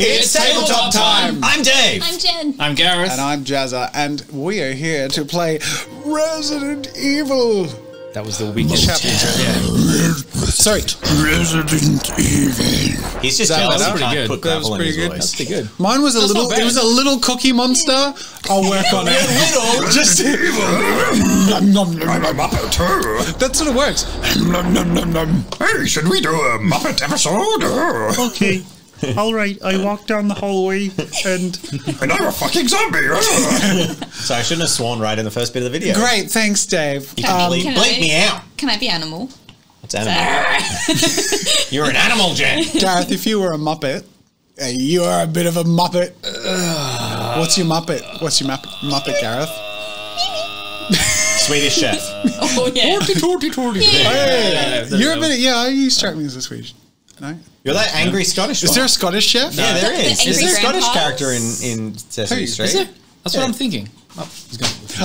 It's tabletop time. I'm Dave. I'm Jen. I'm Gareth. And I'm Jazza, and we are here to play Resident Evil. that was the weakest Chapter Yeah. Sorry, Resident Evil. He's just that jealous. better? He can't Pretty good. put That was pretty good. That's pretty good. mine was a That's little. not It was a little cookie monster. I'll work on it. Just a Muppet too. that sort of works. Hey, should we do a Muppet episode? Okay. All right. I walk down the hallway and And I'm a fucking zombie. So I shouldn't have sworn right in the first bit of the video. Great, thanks, Dave. You can bleep, bleep I- me out. Can I be animal? It's animal. You're an animal, Jen. Gareth, if you were a Muppet, uh, you are a bit of a Muppet. What's your Muppet? What's your Muppet, Muppet Gareth? Swedish chef. Oh yeah. Hey, you're a bit. Yeah, you strike me as a Swedish. No, You're that angry Scottish is one. there a Scottish chef? yeah, there The- the is. Is angry there a Scottish character in, in Sesame Who? Street? Is it? That's what I'm thinking. Oh.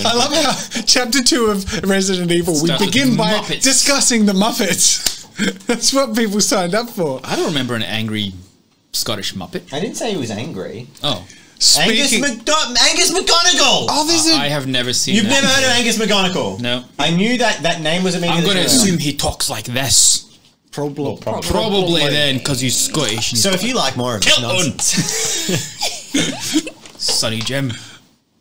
I love how chapter two of Resident Evil we Starts with begin by Muppets. discussing the Muppets. That's what people signed up for. I don't remember an angry Scottish Muppet. I didn't say he was angry. Oh, Angus, Speaking, McDo- Angus McGonagle! oh, there's a I have never seen. You've that never heard of. Angus McGonagle? No. I knew that that name was immediately. I'm going to assume he talks like this. Problem. Probably then, because he's Scottish. So if you like more of this Kill nonsense, Sonny Jim.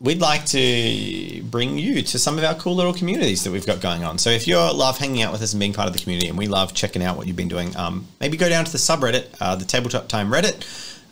we'd like to bring you to some of our cool little communities that we've got going on. So if you love hanging out with us and being part of the community, and we love checking out what you've been doing, um, maybe go down to the subreddit, uh, the Tabletop Time Reddit.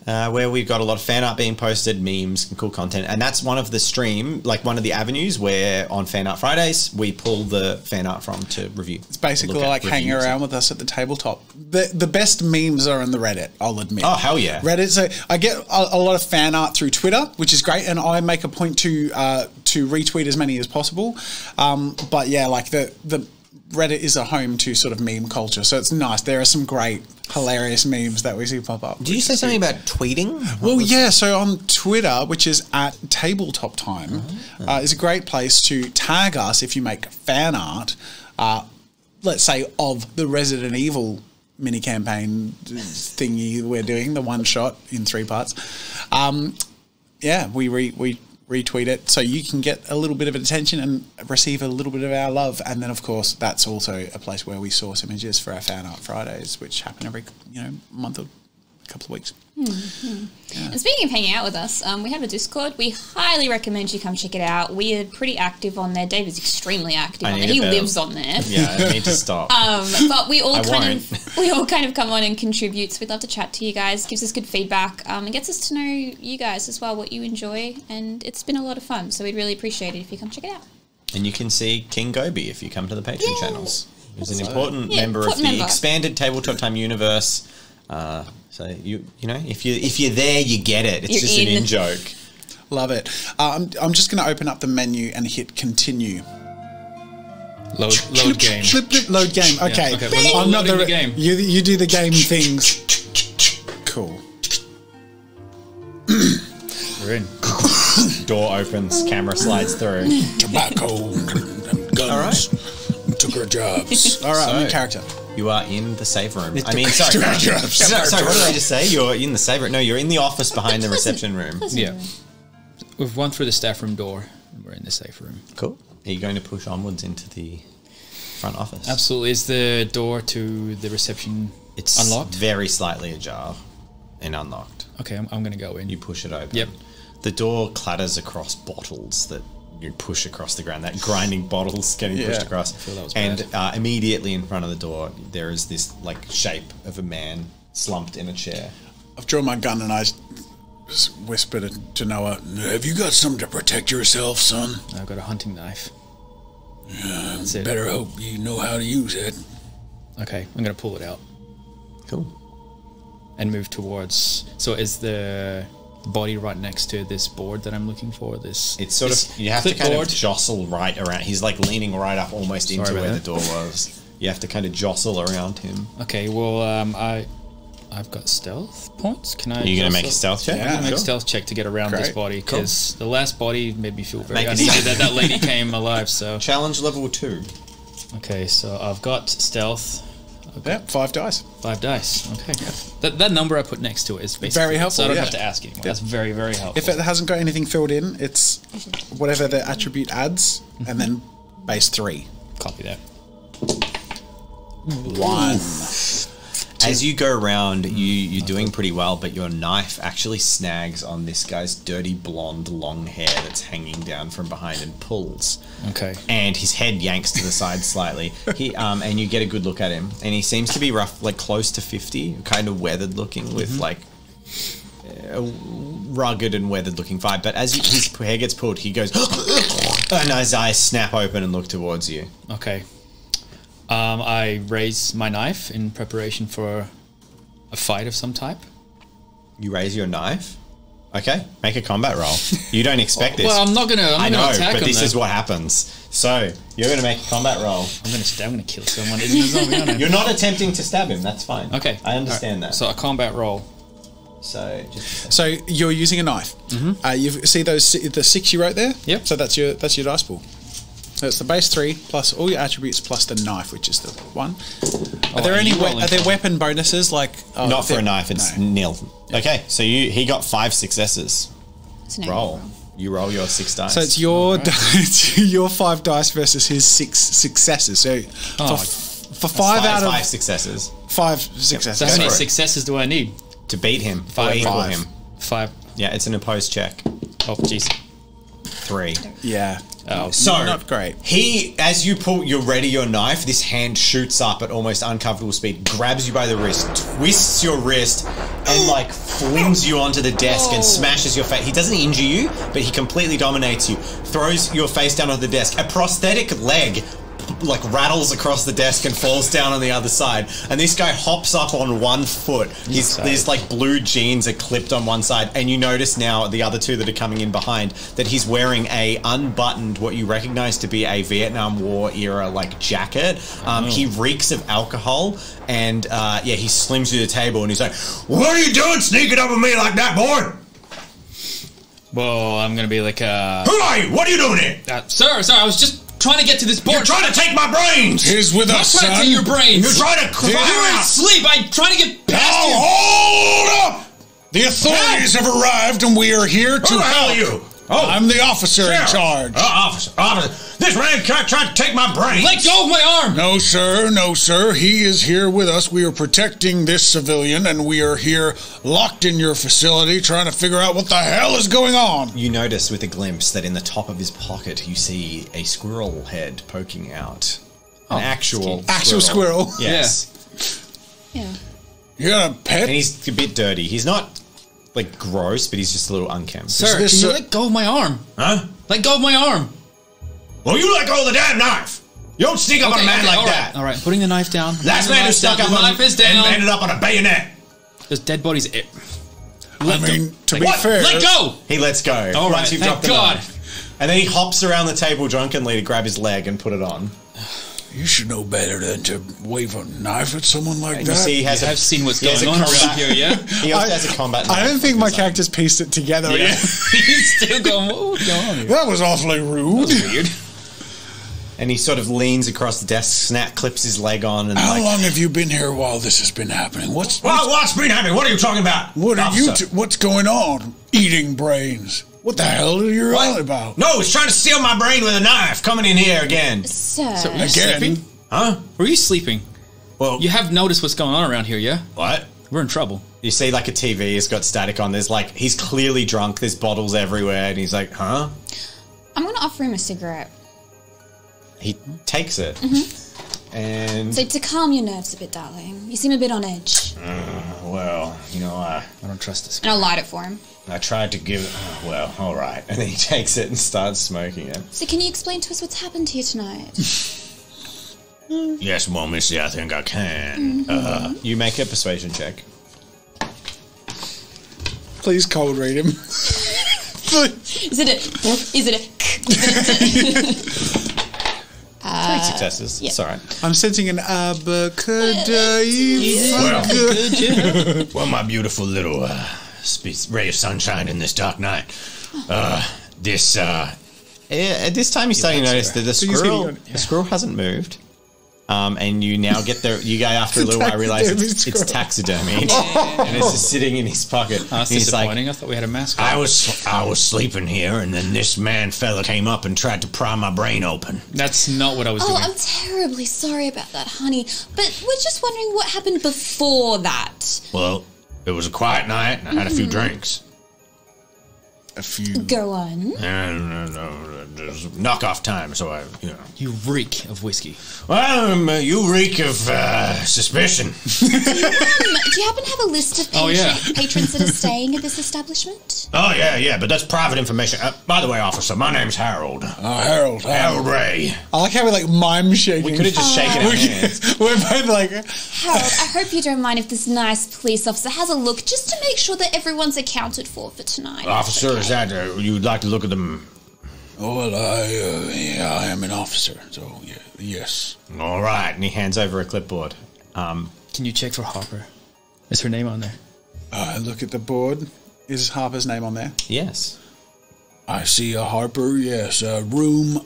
Uh, where we've got a lot of fan art being posted, memes, and cool content, and that's one of the stream, like one of the avenues where on Fan Art Fridays we pull the fan art from to review. It's basically like hanging around with us at the tabletop. The the best memes are in the Reddit. I'll admit. Oh hell yeah! Reddit. So I get a, a lot of fan art through Twitter, which is great, and I make a point to uh, to retweet as many as possible. Um, but yeah, like the the Reddit is a home to sort of meme culture, so it's nice. There are some great, hilarious memes that we see pop up. Did you say something about tweeting? Well, yeah. So on Twitter, which is at Tabletop Time, uh, is a great place to tag us if you make fan art. Uh, let's say of the Resident Evil mini campaign thingy we're doing, the one shot in three parts. Um, yeah, we re- we retweet it so you can get a little bit of attention and receive a little bit of our love. And then, of course, that's also a place where we source images for our fan art Fridays, which happen every you know month or couple of weeks. And speaking of hanging out with us, um, we have a Discord. We highly recommend you come check it out. We are pretty active on there. Dave is extremely active I on need there. He a lives on there. Yeah, I need to stop. Um, but we all I kind won't. of we all kind of come on and contribute. So we'd love to chat to you guys. Gives us good feedback um, and gets us to know you guys as well, what you enjoy, and it's been a lot of fun. So we'd really appreciate it if you come check it out. And you can see King Gobi if you come to the Patreon Yeah. channels. He's an important Yeah, member of the member. expanded Tabletop Time universe. Uh, so you you know if you if you're there, you get it. It's You're just an in. in joke. Love it. Uh, I'm, I'm just going to open up the menu and hit continue. Load, load game. Flip, flip, load game. Okay. okay, we're I'm not loading the game. You, you do the game things. Cool. We're in. Door opens, camera slides through. Tobacco. Guns. Took our jobs. All right, I'm in character. You are in the safe room. I mean, sorry, Took sorry, sorry, What did I just say? You're in the safe room. No, you're in the office behind the reception room. Yeah. We've run through the staff room door. and We're in the safe room. Cool. Are you going to push onwards into the front office? Absolutely. Is the door to the reception It's unlocked? very slightly ajar and unlocked. Okay, I'm, I'm going to go in. You push it open. Yep. The door clatters across bottles that you push across the ground. That grinding bottles getting pushed across. feel that was and uh, immediately in front of the door, there is this like shape of a man slumped in a chair. I've drawn my gun and I s- whisper to, Noah, Have you got something to protect yourself, son? I've got a hunting knife. Better hope you know how to use it. Okay, I'm going to pull it out Cool. and move towards. So is the body right next to this board that I'm looking for? This It's sort this of you have to kind of jostle right around. He's like leaning right up almost into where that. the door was. You have to kind of jostle around him. Okay, well, um, I, I've got stealth points. Can I? Are you going to make a stealth check? Yeah. I'm gonna make Sure. a stealth check to get around this body because the last body made me feel very Make uneasy that that lady came alive. So Challenge level two. okay, so I've got stealth. Okay. Yeah, five dice. Five dice. Okay. That, that number I put next to it is basically Very helpful, So I don't yeah. have to ask anymore. That's very very helpful. If it hasn't got anything filled in, it's whatever the attribute adds, and mm-hmm. then base three. Copy that. One. As you go around, you you're doing pretty well, but your knife actually snags on this guy's dirty blonde long hair that's hanging down from behind and pulls. Okay. And his head yanks to the side slightly. He um, and you get a good look at him, and he seems to be rough, like close to fifty, kind of weathered looking, with like a rugged and weathered looking vibe. But as his hair gets pulled, he goes, and his eyes snap open and look towards you. Okay. Um, I raise my knife in preparation for a fight of some type. You raise your knife. Okay, make a combat roll. You don't expect this. Well, I'm not gonna. I'm I gonna know, but this though. is what happens. So you're going to make a combat roll. I'm gonna. I'm gonna kill someone. Isn't it zombie? aren't I? You're not attempting to stab him. That's fine. Okay. I understand Alright, that. So a combat roll. So just So you're using a knife. Uh, you see those the six you wrote there. Yep. So that's your that's your dice pool. So it's the base three plus all your attributes plus the knife, which is the one. Oh, are there are any we- are there weapon bonuses like oh, not for a knife. It's no. nil. Okay. So you he got five successes. It's an Roll. You roll your six dice. So it's your it's your five dice versus his six successes. So Oh, for, for That's five, out of five successes five successes. So how many successes do I need? to beat him. Five. Or Five. him. Five. Yeah, it's an opposed check. Oh, jeez. Three. Yeah. Oh, So Not great. He, as you pull, you're ready your knife. This hand shoots up at almost uncomfortable speed, grabs you by the wrist, twists your wrist, and like flings you onto the desk and oh. smashes your face. He doesn't injure you, but he completely dominates you. Throws your face down on the desk. A prosthetic leg like rattles across the desk and falls down on the other side. And this guy hops up on one foot. His there's like blue jeans are clipped on one side, and you notice now the other two that are coming in behind that he's wearing a unbuttoned, what you recognize to be a Vietnam War era like jacket. Um, He reeks of alcohol, and uh, yeah, he slims through the table and he's like, What are you doing sneaking up on me like that, boy? Well, I'm gonna be like, uh, Who are you? What are you doing here? uh sir, sir, I was just trying to get to this board. You're trying to take my brains. He's with I'm us, trying to son. take your brains. You're trying to climb You were out. sleep. I'm trying to get past Oh, you. hold up! The authorities have arrived, and we are here to Who the hell are help. you? Oh, I'm the officer in charge. Uh, officer, officer. This man tried, tried to take my brain. Let go of my arm. No, sir, no, sir. He is here with us. We are protecting this civilian, and we are here locked in your facility trying to figure out what the hell is going on. You notice with a glimpse that in the top of his pocket you see a squirrel head poking out. An actual Actual squirrel. Yes. Yeah. You got a pet? And he's a bit dirty. He's not like gross, but he's just a little unkempt. Sir, this, can you let go of my arm? Huh? Let go of my arm. Well, you let go of the damn knife. You don't sneak up on a man like all right, that. All right, putting the knife down. Last Putting the man who stuck down. up The on knife is down. and ended up on a bayonet. There's dead bodies. It, I mean, to be What? fair, let go. He lets go All once you've thank dropped the knife. And then he hops around the table drunkenly to grab his leg and put it on. You should know better than to wave a knife at someone like And that. you see he has You a, have seen what's he going on around here, yeah? He also has a combat. I don't think my his arm. character's pieced it together Yeah. yet. He's still going. What- What's going on here? that was awfully rude. Weird. And he sort of leans across the desk, snap, clips his leg on, and How like, long have you been here while this has been happening? What's Well, what's been happening? What are you talking about? what are you? Officer? T- what's going on? Eating brains. What the hell are you on about? no, he's trying to steal my brain with a knife. Coming in here again. Sir. So, were you Again. sleeping? Huh? Were you sleeping? Well, You have noticed what's going on around here, yeah? what? We're in trouble. you see like a TV has got static on. There's like he's clearly drunk. There's bottles everywhere, and he's like, "Huh?" I'm going to offer him a cigarette. He takes it, mm -hmm. and So to calm your nerves a bit, darling. You seem a bit on edge. Well, you know, I, I don't trust this. Guy. And I'll light it for him. I tried to give. Well, all right. and then he takes it and starts smoking it. So can you explain to us what's happened here tonight? Yes, well, Missy, I think I can. Uh, You make a persuasion check. Please cold read him. Is it a... Is it a... Three successes. yeah. It's all right. I'm sensing an abacadabra. well, well, my beautiful little uh, spe- ray of sunshine in this dark night. Uh, this, uh, Yeah, at this time, you start to notice that the So squirrel, sitting on- the squirrel hasn't moved. Um, and you now get the you go after a little while realize it's, it's taxidermied and it's just sitting in his pocket. Oh, that's And he's like. I thought we had a mascot. I was I was sleeping here, and then this man fella came up and tried to pry my brain open. That's not what I was doing. Oh, doing. I'm terribly sorry about that, honey. But we're just wondering what happened before that. Well, it was a quiet night, and I had a few drinks. A few. Go on. And uh, uh, there's knockoff time, so I, you know. You reek of whiskey. Well, um, uh, you reek of uh, suspicion. Um, do you happen to have a list of Oh, yeah. patrons that are staying at this establishment? Oh yeah, yeah, but that's private information. Uh, by the way, officer, my name's Harold. Uh, Harold, Harold Ray. I like how we like mime shaking. we could have just shaken our hands. We're both like, Harold, I hope you don't mind if this nice police officer has a look just to make sure that everyone's accounted for for tonight. Officer, is that uh, you'd like to look at them? Oh, well, I, uh, yeah, I am an officer, so yeah, yes. All right. And he hands over a clipboard. Um, Can you check for Harper? Is her name on there? I look at the board. Is Harper's name on there? yes. I see a Harper, yes, a room.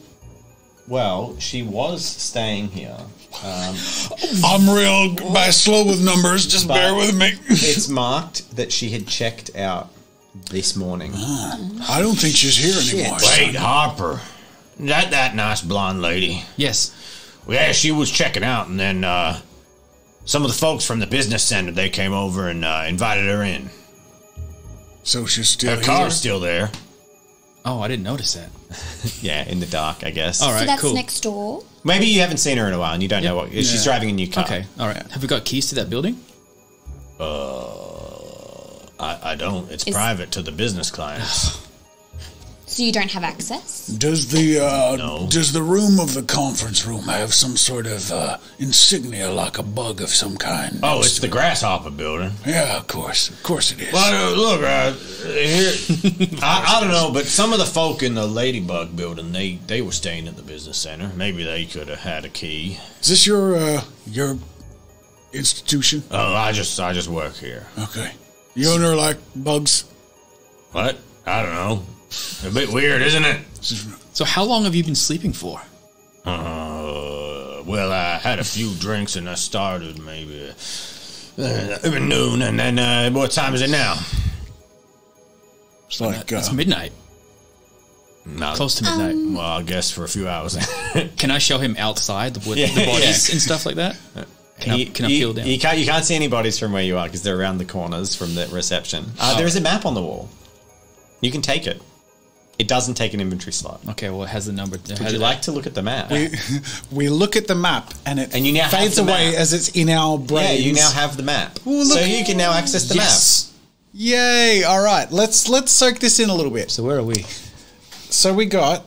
Well, she was staying here. I'm real by slow with numbers, just bear with me. It's marked that she had checked out this morning. I don't think she's here anymore. Wait. Harper. That that nice blonde lady. Yes. Yeah, she was checking out, and then uh, some of the folks from the business center they came over and uh, invited her in. So she's still Her here. car's still there. Oh, I didn't notice that. Yeah, in the dark, I guess. All right, so that's cool. next door. Maybe you haven't seen her in a while and you don't know what. She's driving a new car. Okay, all right. Have we got keys to that building? I, I don't. It's Is- private to the business clients. So you don't have access? Does the uh, No. does the room of the conference room have some sort of uh, insignia like a bug of some kind? oh, it's the grasshopper building. Yeah, of course, of course it is. Well, uh, look, uh, here, I, I don't know, but some of the folk in the Ladybug building, they, they were staying at the business center. Maybe they could have had a key. Is this your uh, your institution? Oh, I just I just work here. Okay. You owner like bugs? What? I don't know. A bit weird, isn't it? So how long have you been sleeping for? Uh, well, I had a few drinks and I started maybe uh, noon, and then uh, what time is it now? It's like uh, It's midnight. Not Close to midnight. Well, I guess for a few hours. Can I show him outside with Yeah, the bodies yeah. and stuff like that? Can I, You- can I you, down? You can't, you can't see any bodies from where you are because they're around the corners from the reception. Uh, there is a map on the wall. You can take it. It doesn't take an inventory slot. okay, well, it has the number. Would you like to look at the map? We look at the map and it And you now fades away map. as it's in our yeah, you now have the map. Ooh, look. so you can now access the Yes. Yay! All right, let's let's soak this in a little bit. So where are we? So we got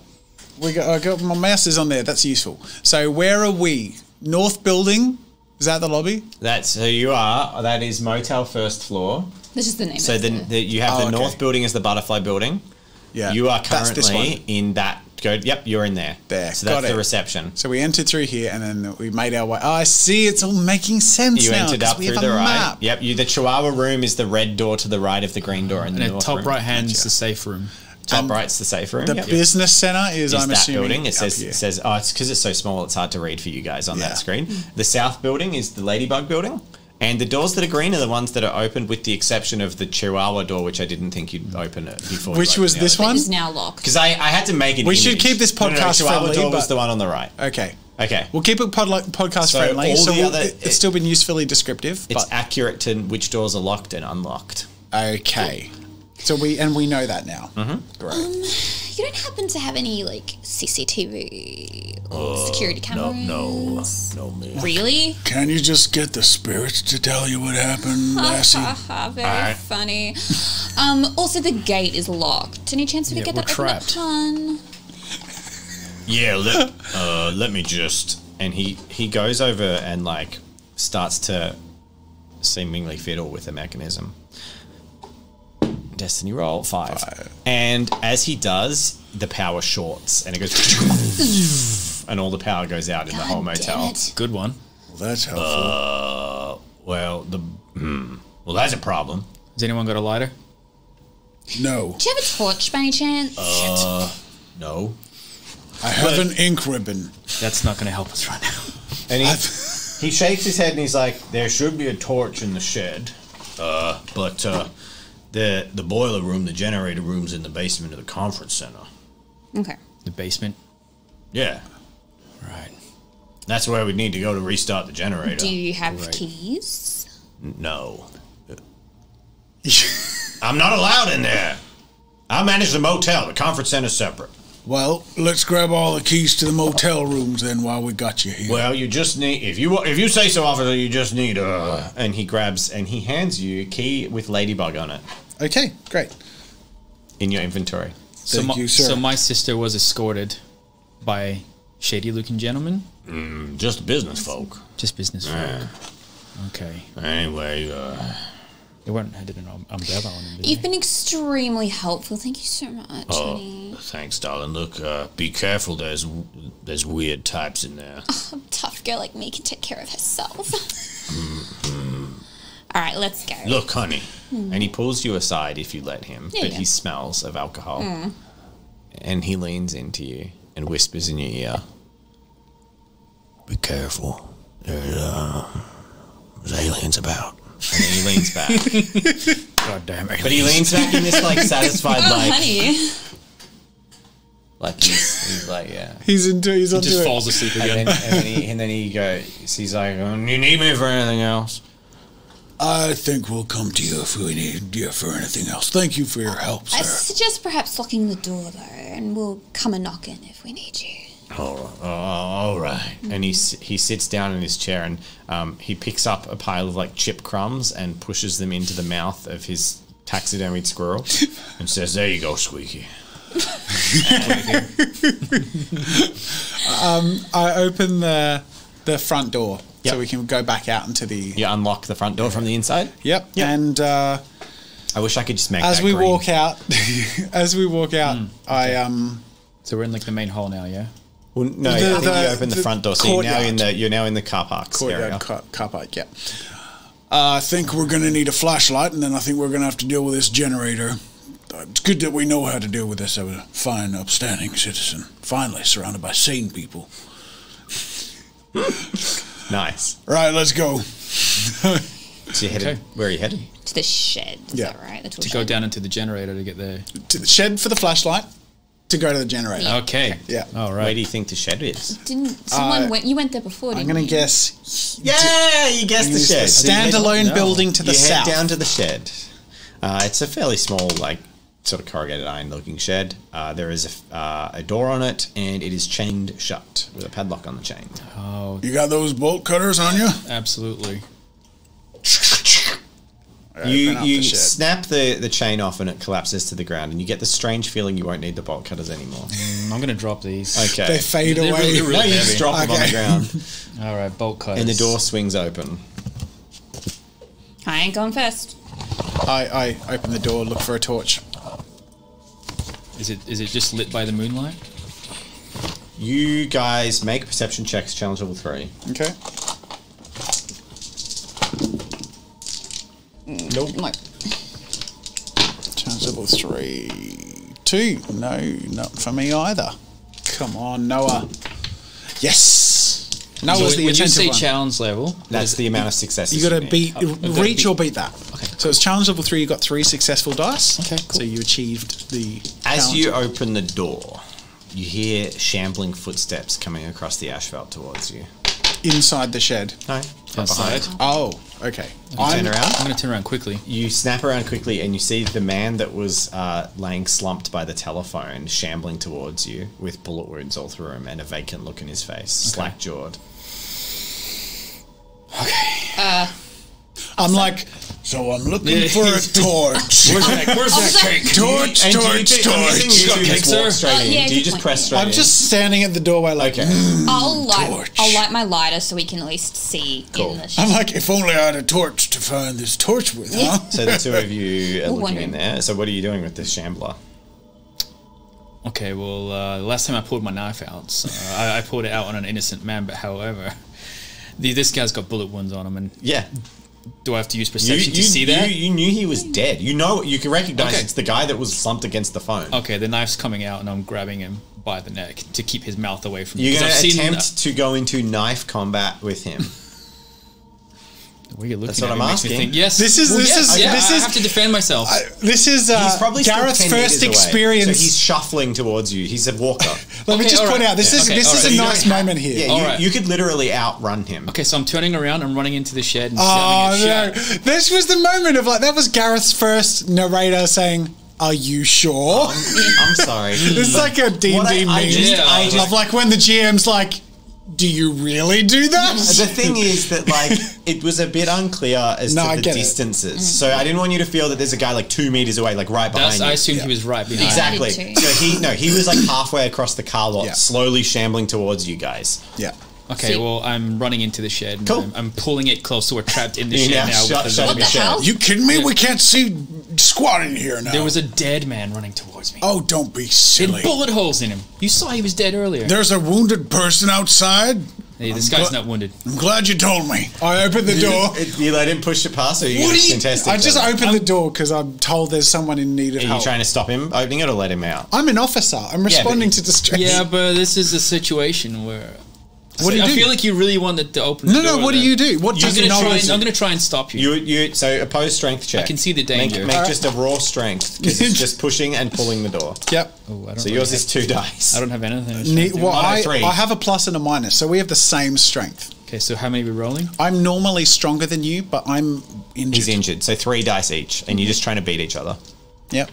we got I got my mouse is on there. That's useful. So where are we? North building. Is that the lobby? That's who you are. That is motel first floor. This is the name. So then the, you have Oh, the okay. north building as the butterfly building. Yeah. You are That's currently in that. Go. Yep, you're in there. There, So that's got the it. reception. So we entered through here and then we made our way. Oh, I see. It's all making sense You now. entered 'cause up through the a right. map. Yep. You the Chihuahua room is the red door to the right of the green door, and, And the at north top room. right hand is the safe room. Um, Top And right's the safe room. The yep. business center is, is I'm that assuming building. It up says here. it says oh, it's because it's so small. It's hard to read for you guys on Yeah. that screen. The south building is the Ladybug building, and the doors that are green are the ones that are opened, with the exception of the Chihuahua door, which I didn't think you'd open it before. Which was this other. one? is now locked. Because I, I had to make it. We should keep this podcast Chihuahua friendly, door was the one on the right. Okay. Okay. We'll keep it pod- podcast So friendly. all So the we'll- other- it- it's still been usefully descriptive. It's But accurate to which doors are locked and unlocked. okay. So we and we know that now. Mm-hmm. Great. You don't happen to have any like CCTV or security no, cameras? no, no, me. Really? Can you just get the spirits to tell you what happened, Lassie? Haha, very Alright. funny. Um, also, the gate is locked. Any chance we Yeah, could get we're that open up, hun? Yeah, let, uh, let me just. And he he goes over and like starts to seemingly fiddle with the mechanism. Destiny roll five. Five. And as he does, the power shorts and it goes and all the power goes out in the whole God damn motel. it. Good one. Well, that's helpful. Uh, well, the. Hmm. Well, that's a problem. Has anyone got a lighter? no, Do you have a torch by any chance? Uh, No. I have an ink ribbon. That's not going to help us right now. And he, he shakes his head and he's like, "There should be a torch in the shed, uh, but uh, the the boiler room, the generator room's in the basement of the conference center. Okay. The basement. Yeah, Right. that's where we need to go to restart the generator. Do you have Right. keys? no, I'm not allowed in there. I manage the motel. The conference center's separate. Well, let's grab all the keys to the motel rooms then while we got you here. Well, you just need if you if you say so, officer. You just need uh And he grabs and he hands you a key with ladybug on it Okay, great. in your inventory. So Thank my, you, sir. so my sister was escorted by shady-looking gentlemen, just business folk. just business folk. Okay, Anyway, uh, they weren't had an um- umbrella on them. Did You've they? been extremely helpful. Thank you so much, oh, honey. thanks, darling. Look, uh, be careful. There's there's weird types in there. A tough girl like me can take care of herself. All right, let's go. Look, honey. And he pulls you aside if you let him, Yeah, but yeah. he smells of alcohol. And he leans into you and whispers in your ear. Be careful. There's uh, there's aliens about. And then he leans back. God damn it! but he leans back in this like satisfied oh, like honey. like he's, he's like yeah. He's into. He's onto just it. falls asleep And again. then, and then he and then he goes he's like um, you need me for anything else? I think we'll come to you if we need you for anything else. Thank you for your help, sir. I suggest perhaps locking the door though, and we'll come a knocking if we need you. All right. All right. And he he sits down in his chair and um, he picks up a pile of like chip crumbs and pushes them into the mouth of his taxidermied squirrel. And says, "There you go, Squeaky." I open the the front door Yep. so we can go back out into the. You unlock the front door from the inside. Yep. And uh, I wish I could just make as that we green. walk out, as we walk out, I um. so we're in like the main hall now, yeah. Well, no, The- I think the- you open the, the front door, so you're now in the you're now in the car parks area. Courtyard car, car park. Yeah. Uh, I think we're going to need a flashlight, and then I think we're going to have to deal with this generator. Uh, It's good that we know how to deal with this. I'm a fine, upstanding citizen. Finally, surrounded by sane people. Nice. Right, let's go. So you're headed. Okay. Where are you headed? To the shed. Is Yeah. that right? The tool To shed. go down into the generator to get there. To the shed for the flashlight. To go to the generator. Yeah. Okay. Yeah. All Where right. do you think the shed is? Didn't someone Uh, went? You went there before. I'm gonna you? guess Yeah, you guessed the shed. So you head- standalone No. building to the you south. head down to the shed. Uh, it's a fairly small, like sort of corrugated iron looking shed. Uh, there is a, f- uh, a door on it, and it is chained shut with a padlock on the chain. Oh, You got those bolt cutters on you? absolutely. You you the snap the, the chain off, and it collapses to the ground, and you get the strange feeling you won't need the bolt cutters anymore. Mm, I'm gonna drop these. Okay. They fade They're away. really- really no, you just heavy. drop them on the ground, All right, bolt cutters. and the door swings open. I ain't going first. I, I open the door, look for a torch. Is it is it just lit by the moonlight? You guys make perception checks, challenge level three. Okay. Nope. No. Challenge level three. Two. No, not for me either. Come on, Noah. Yes. Noah's So the when you attentive say one. challenge level, That's the amount of successes. You got to beat, I've reach beat- or beat that. Okay. So it's challenge level three. You got three successful dice. Okay, Cool. So you achieved the. As challenge. you open the door, you hear shambling footsteps coming across the asphalt towards you. Inside the shed. No, from outside, behind. Oh, okay. You I'm- turn around. I'm gonna turn around quickly. You snap around quickly, and you see the man that was uh, laying slumped by the telephone, shambling towards you with bullet wounds all through him and a vacant look in his face, slack jawed. I'm like, so I'm looking for a torch. Where's that? Where's that cake? torch, And do you torch, ju- I'm guessing torch. you two cake, just walk sir? straight Uh, in. yeah, do you good just point. press straight I'm in? just standing at the doorway, like. Okay. I'll light. torch. I'll light my lighter so we can at least see Cool. in the. I'm like, if only I had a torch to find this torch with, huh? So the two of you are We're looking wondering. in there. So what are you doing with this shambler? Okay, well, uh, last time I pulled my knife out, so I, I pulled it out on an innocent man. But however, the, this guy's got bullet wounds on him, and Yeah. Do I have to use perception you, to see you, that? you knew he was dead. You know, you can recognize Okay. it's the guy that was slumped against the phone. okay, the knife's coming out, and I'm grabbing him by the neck to keep his mouth away from. You're going to attempt to go into knife combat with him. The way you're looking That's at what me I'm makes me asking. think, yes. This is- well, this yes, is- yeah, this I is- have to defend myself. This is uh, He's probably still Gareth's 10 first meters away. experience. So he's shuffling towards you. He's a walker. Let me Okay, just all point right. out this Yeah, is okay, this all is right. a You nice don't moment here. Yeah, you, right. you could literally outrun him. okay, so I'm turning around, I'm running into the shed and Oh shouting no! at Shaq. This was the moment of like that was Gareth's first narrator saying, "Are you sure?" I'm sorry. it's like a D What and D I- meme I just- Yeah. I of like when the GM's like, "Do you really do that?" The thing is that like it was a bit unclear as No, to I the get it. distances. So I didn't want you to feel that there's a guy like two meters away, like right behind That's, you. I assumed he was right behind. Exactly. I. So he no, he was like halfway across the car lot, Yeah. slowly shambling towards you guys. yeah. Okay, See- well, I'm running into the shed. and Cool. I'm, I'm pulling it close, so we're trapped in the You shed now now. shut- with the shut the What the shed. hell? You kidding me? We can't see squat in here now. There was a dead man running towards me. oh, don't be With silly. bullet holes in him. You saw he was dead earlier. There's a wounded person outside. hey, this I'm guy's gl- not wounded. I'm glad you told me. I opened the door. It- you let him push it past, or you What going are to you- contest I each just opened the door because I'm told there's someone in need of Are you help. trying to stop him opening it or let him out? I'm an officer. I'm but- responding to distress. Yeah, but this is a situation where. What do you I do? feel like you really wanted to open. No, the no. door What do you do? What I'm gonna you know? try. And, I'm gonna try and stop you. You you so oppose strength check. I can see the Make, danger. make just a raw strength because it's just pushing and pulling the door. Yep. Oh, I don't So really yours is two dice. I don't have anything. to Ne- well, I, three. I have a plus and a minus, so we have the same strength. Okay, so how many are we rolling? I'm normally stronger than you, but I'm injured. He's injured, so three dice each, and you're just trying to beat each other. Yep.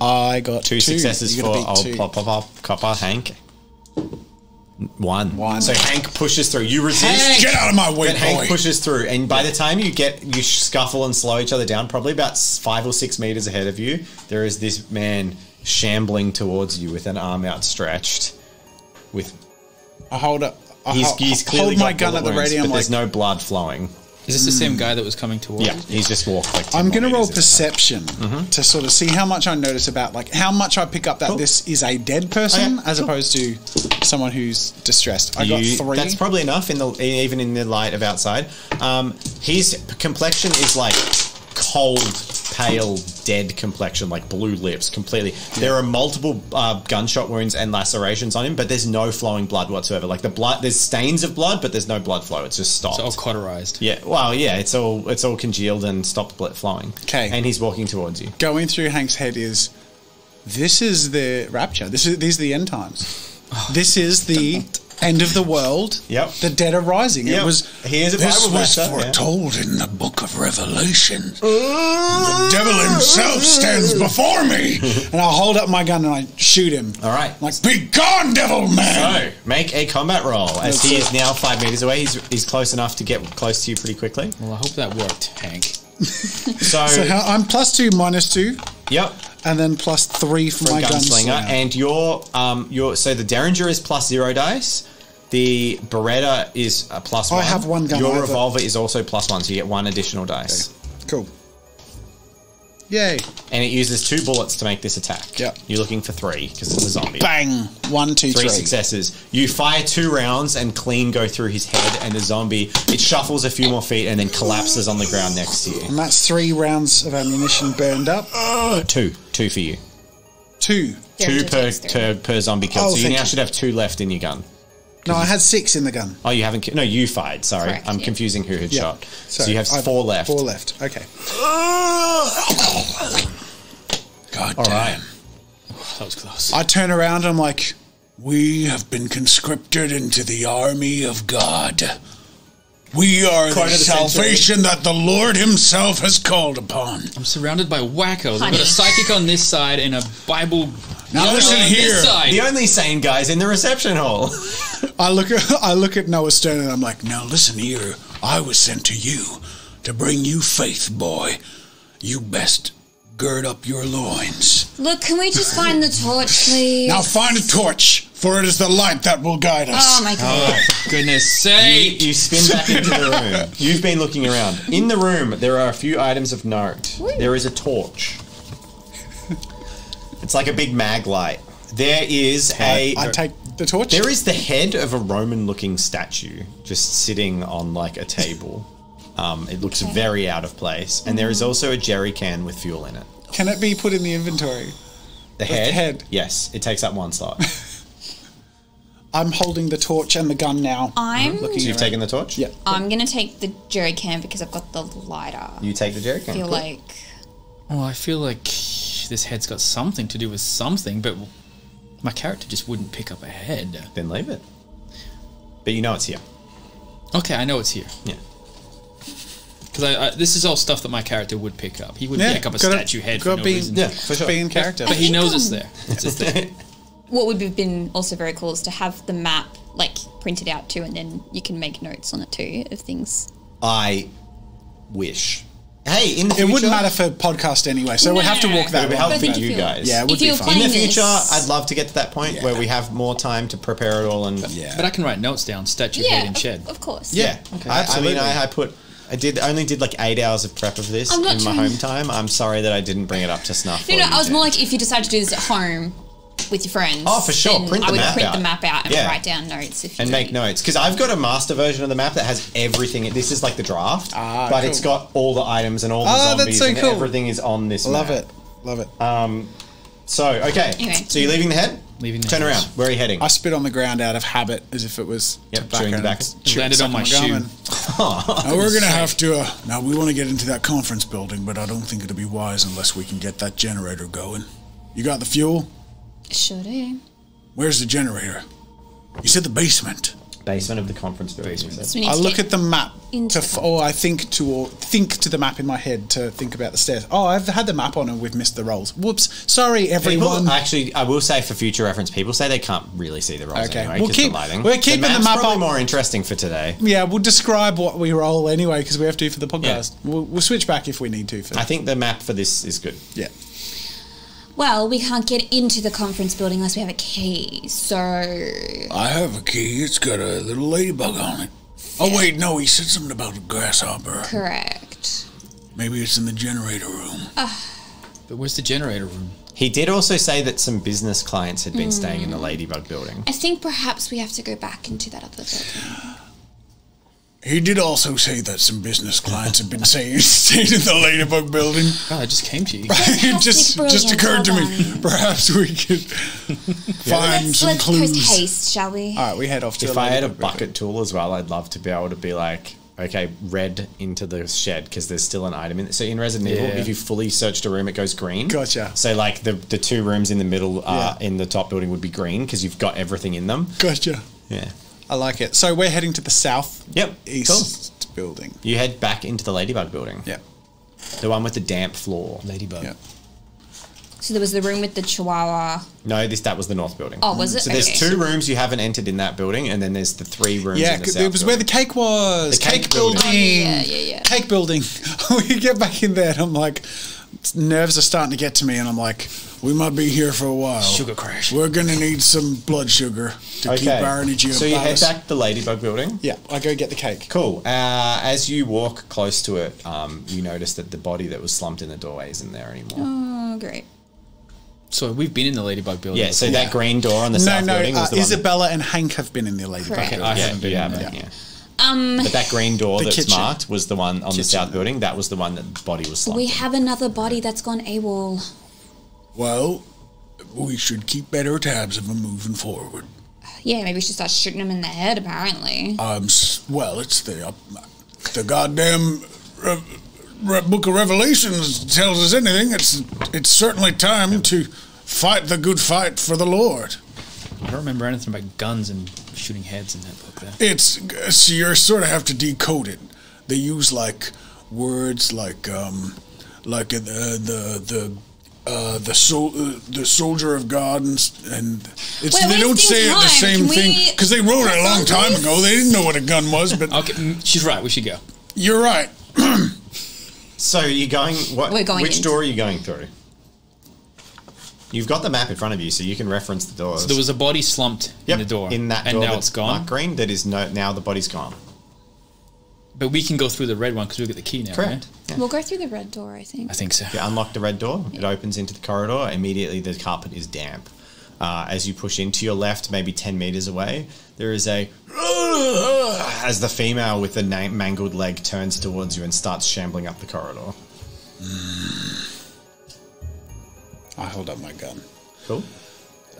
I got Two, two, successes You for gotta old two. pop, pop, pop, copper Hank. One. One. So Hank pushes through. You resist. Get out of my way, But Hank pushes through, and by the time you get you scuffle and slow each other down, probably about five or six meters ahead of you, there is this man shambling towards you with an arm outstretched. With I hold up. I he's, ho- he's clearly hold my got gun bullet at the wounds, ready. but I'm like, there's no blood flowing. Is this the same guy that was coming towards? Yeah, he's just walked like. I'm going to roll meters this time. perception Mm-hmm. to sort of see how much I notice about like how much I pick up that Cool. this is a dead person Okay, as cool. opposed to someone who's distressed. I got three. That's probably enough in the even in the light of outside. Um, his complexion is like cold, pale, dead complexion, like blue lips, completely. There are multiple uh, gunshot wounds and lacerations on him, but there's no flowing blood whatsoever. Like the blood, there's stains of blood, but there's no blood flow. It's just stopped. It's all cauterized. yeah, well, yeah, it's all it's all congealed and stopped blood flowing. Okay. and he's walking towards you. going through Hank's head is this is the rapture. This is these are the end times. This is the end of the world. Yep. The dead are rising. Yep. It was he is a This Bible was verser, yeah. foretold in the book of Revelation. Uh, the devil himself stands before me. and I hold up my gun and I shoot him. All right. Like Be gone, devil man! So, make a combat roll. As That's he it. is now five meters away, he's, he's close enough to get close to you pretty quickly. Well, I hope that worked, Hank. So, so how, I'm plus two, minus two, yep, and then plus three for, for my a gunslinger, gunslinger. and your um your so the Derringer is plus zero dice. The Beretta is a plus I one. have one gun, Your revolver is also plus one, so you get one additional dice. cool. Yay! And it uses two bullets to make this attack. Yep. You're looking for three because it's a zombie. Bang! One, two, Three three. successes. You fire two rounds and clean go through his head, and the zombie it shuffles a few more feet and then collapses on the ground next to you. And that's three rounds of ammunition burned up. Oh. Two, two for you. Two. Two Derringer per, takes three. per per zombie kill. Oh, so you thank now you. should have two left in your gun. No, I had six in the gun. Oh, you haven't. ki- No, you fired. Sorry, Correct, I'm yeah. confusing who had Yeah. shot. So you have I've- four left. Four left. Okay. God All damn. right. That was close. I turn around and I'm like, We have been conscripted into the army of God. We are Quite the the salvation that the Lord Himself has called upon. I'm surrounded by wackos. I've got a psychic on this side and a Bible. Now listen here. side. The only sane guys in the reception hall. I look at I look at Noah Stern and I'm like, Now listen here. I was sent to you to bring you faith, boy. You best gird up your loins. Look, can we just find the torch, please? Now find a torch, for it is the light that will guide us. Oh my god. Goodness You, sake! you spin back into the room. You've been looking around. In the room, there are a few items of note. There is a torch. It's like a big mag light. There is a. I take the torch. There is the head of a Roman-looking statue just sitting on like a table. Um, it looks Okay. very out of place, and there is also a jerry can with fuel in it. Can it be put in the inventory? The head, head. yes, it takes up one slot. I'm holding the torch and the gun now. I'm so you've taken the torch. Yeah. I'm gonna take the jerry can because I've got the lighter. You take the jerry can. I can. feel Cool. like Oh, I feel like this head's got something to do with something, but my character just wouldn't pick up a head. then leave it. But you know it's here. Okay, I know it's here. Yeah. Because I, I, this is all stuff that my character would pick up. He wouldn't Yeah, pick up a gotta- statue head for no be- reason. Yeah, for sure. Be in character. But he knows it's there. It's there. what would have been also very cool is to have the map like printed out too, and then you can make notes on it too of things. I wish. Hey, in the It future, wouldn't matter for podcast anyway, so No, we'd have to no, no, walk that It would way. help for you you- guys. Yeah, it would If be fun. in the future, this- I'd love to get to that point where we have more time to prepare it all and Yeah. But I can write notes down, statue head and shed. of, of course. Yeah, Okay, I, I absolutely. mean, I, I put, I did only did like eight hours of prep of this in my home time. I'm sorry that I didn't bring it up to snuff. No, for no, I was Jen. more like if you decide to do this at home with your friends. Oh, for sure. then Print I the would map print out. the map out and Yeah. write down notes if you and make notes because I've got a master version of the map that has everything. This is like the draft, Ah, but cool. it's got all the items and all the Ah, that's zombies so and cool. everything is on this. Love map. it. Love it. So okay, Anyway. so you're leaving the head. Leaving the Turn head. around. Where are you heading? I spit on the ground out of habit as if it was Yep, tobacco. chewing and tobacco. chew- Landed on my gum shoe. and- Now we're gonna have to. Uh, now we want to get into that conference building, but I don't think it'll be wise unless we can get that generator going. You got the fuel? Sure do. Where's the generator? You said the basement. Basement of the conference building. So I look at the map into to, f- or I think to, or think to the map in my head to think about the stairs. Oh, I've had the map on and we've missed the rolls. Whoops! Sorry, everyone. People, actually, I will say for future reference, people say they can't really see the rolls Okay. anyway We'll 'cause keep- the lighting. we're keeping the map's map probably up. more interesting for today. yeah, we'll describe what we roll anyway because we have to for the Yeah. podcast. We'll, we'll switch back if we need to. For I think the map for this is good. yeah. Well, we can't get into the conference building unless we have a key. So I have a key. It's got a little ladybug on it. Oh wait, no, he said something about a grasshopper. correct. Maybe it's in the generator room. Ah. But where's the generator room? He did also say that some business clients had been staying in the mm. Ladybug building. I think perhaps we have to go back into that other building. He did also say that some business clients have been saying stayed in the ladybug building. Oh, I just came to you. it just just occurred to me. Perhaps we could find Let's, some let's clues. post haste, shall we? All right, we head off to. If the I had a Ladybug building. bucket tool as well, I'd love to be able to be like, okay, red into the shed because there's still an item in it. So in Resident Evil, if you fully searched a room, it goes green. Gotcha. So like the the two rooms in the middle, uh, Yeah. in the top building would be green because you've got everything in them. Gotcha. Yeah. I like it. So we're heading to the south Yep. east building. You head back into the Ladybug building. Yeah. The one with the damp floor. Ladybug. Yeah. So there was the room with the chihuahua. No, this that was the north building. Oh, was it? So there's Okay. two rooms you haven't entered in that building, and then there's the three rooms. Yeah, in the 'cause south it was where the cake was. The cake cake, building. Oh, building. Yeah, yeah, yeah. Cake building. we get back in there, and I'm like, nerves are starting to get to me, and I'm like, We might be here for a while. Sugar crash. We're gonna need some blood sugar to keep our energy so you head us. back to the Ladybug building. yeah, I go get the cake. Cool. Uh, as you walk close to it, um, you notice that the body that was slumped in the doorway isn't there anymore. Oh, great. So we've been in the Ladybug building. Yeah, so before. that green door on the No, south no, building uh, was the one. Isabella and Hank have been in the Ladybug. Correct. Okay, building. I yeah, haven't been you in haven't, there. yeah. Um, But that green door that's kitchen. marked was the one on the south building. That was the one that the body was slumped we in. have another body that's gone AWOL. Well, we should keep better tabs of them moving forward. Yeah, maybe we should start shooting them in the head, apparently. Um, well, it's the uh, the goddamn Re- Re- Book of Revelations tells us anything. It's it's certainly time to fight the good fight for the Lord. I don't remember anything about guns and shooting heads in that book there. It's so you sort of have to decode it. They use like words like um, like uh, the the the. Uh, the sol- uh, the soldier of God and, and it's, We're they don't wasting say it the same Can thing because they wrote it a long time please? ago. They didn't know what a gun was, but Okay, mm, she's right. We should go. you're right. So you're going. What? We're going Which into- door are you going through? You've got the map in front of you, so you can reference the doors. So there was a body slumped Yep, in the door, in that and door now it's gone. marked green. That is no. Now the body's gone. But we can go through the red one because we've got the key now, Correct. right? Yeah. We'll go through the red door, I think. I think so. You unlock the red door. It opens into the corridor. Immediately, the carpet is damp. Uh, as you push in to your left, maybe ten meters away, there is a as the female with the mangled leg turns towards you and starts shambling up the corridor. I hold up my gun. Cool.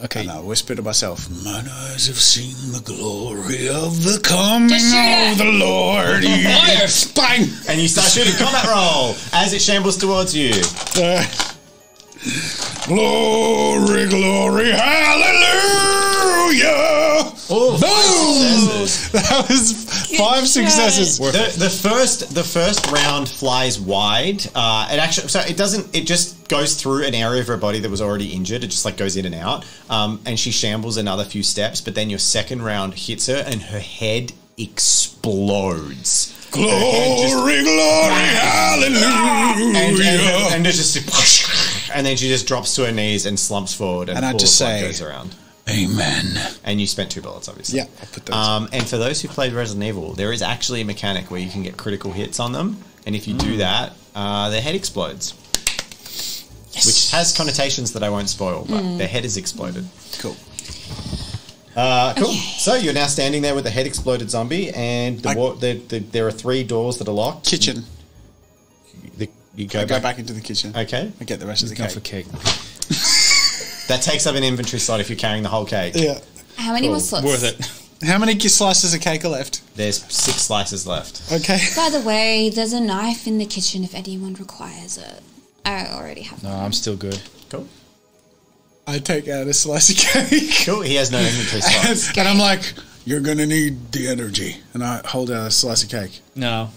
Okay. And I whisper to myself, Mine eyes have seen the glory of the coming Just shoot it. of the Lord. Yes, bang! And you start shooting. Combat roll as it shambles towards you. Uh, glory, glory, hallelujah! Oh, that was five successes. The, the first the first round flies wide. Uh, it actually so it doesn't. It just goes through an area of her body that was already injured. It just like goes in and out. Um, and she shambles another few steps. But then your second round hits her, and her head explodes. Glory, just- glory, hallelujah! and, and, and it's just and then she just drops to her knees and slumps forward, and, And a I pool just say- goes around. Amen. And you spent two bullets, obviously. Yeah, I put those. Um, and for those who played Resident Evil, there is actually a mechanic where you can get critical hits on them, and if you Mm. do that, uh, their head explodes. Yes. Which has connotations that I won't spoil, but Mm. their head is exploded. cool. Uh, cool. So you're now standing there with a head exploded zombie, and the, I- wa- the, the, there are three doors that are locked. Kitchen. The, you go, I go back. back into the kitchen. Okay. I get the rest of the Go cake. for cake. That takes up an inventory slot if you're carrying the whole cake. Yeah. How many more slots? Worth it. How many slices of cake are left? There's six slices left. Okay. By the way, there's a knife in the kitchen if anyone requires it. I already have No, one. I'm still good. Cool. I take out a slice of cake. Cool. He has no inventory slots. and I'm like, you're going to need the energy. And I hold out a slice of cake. No.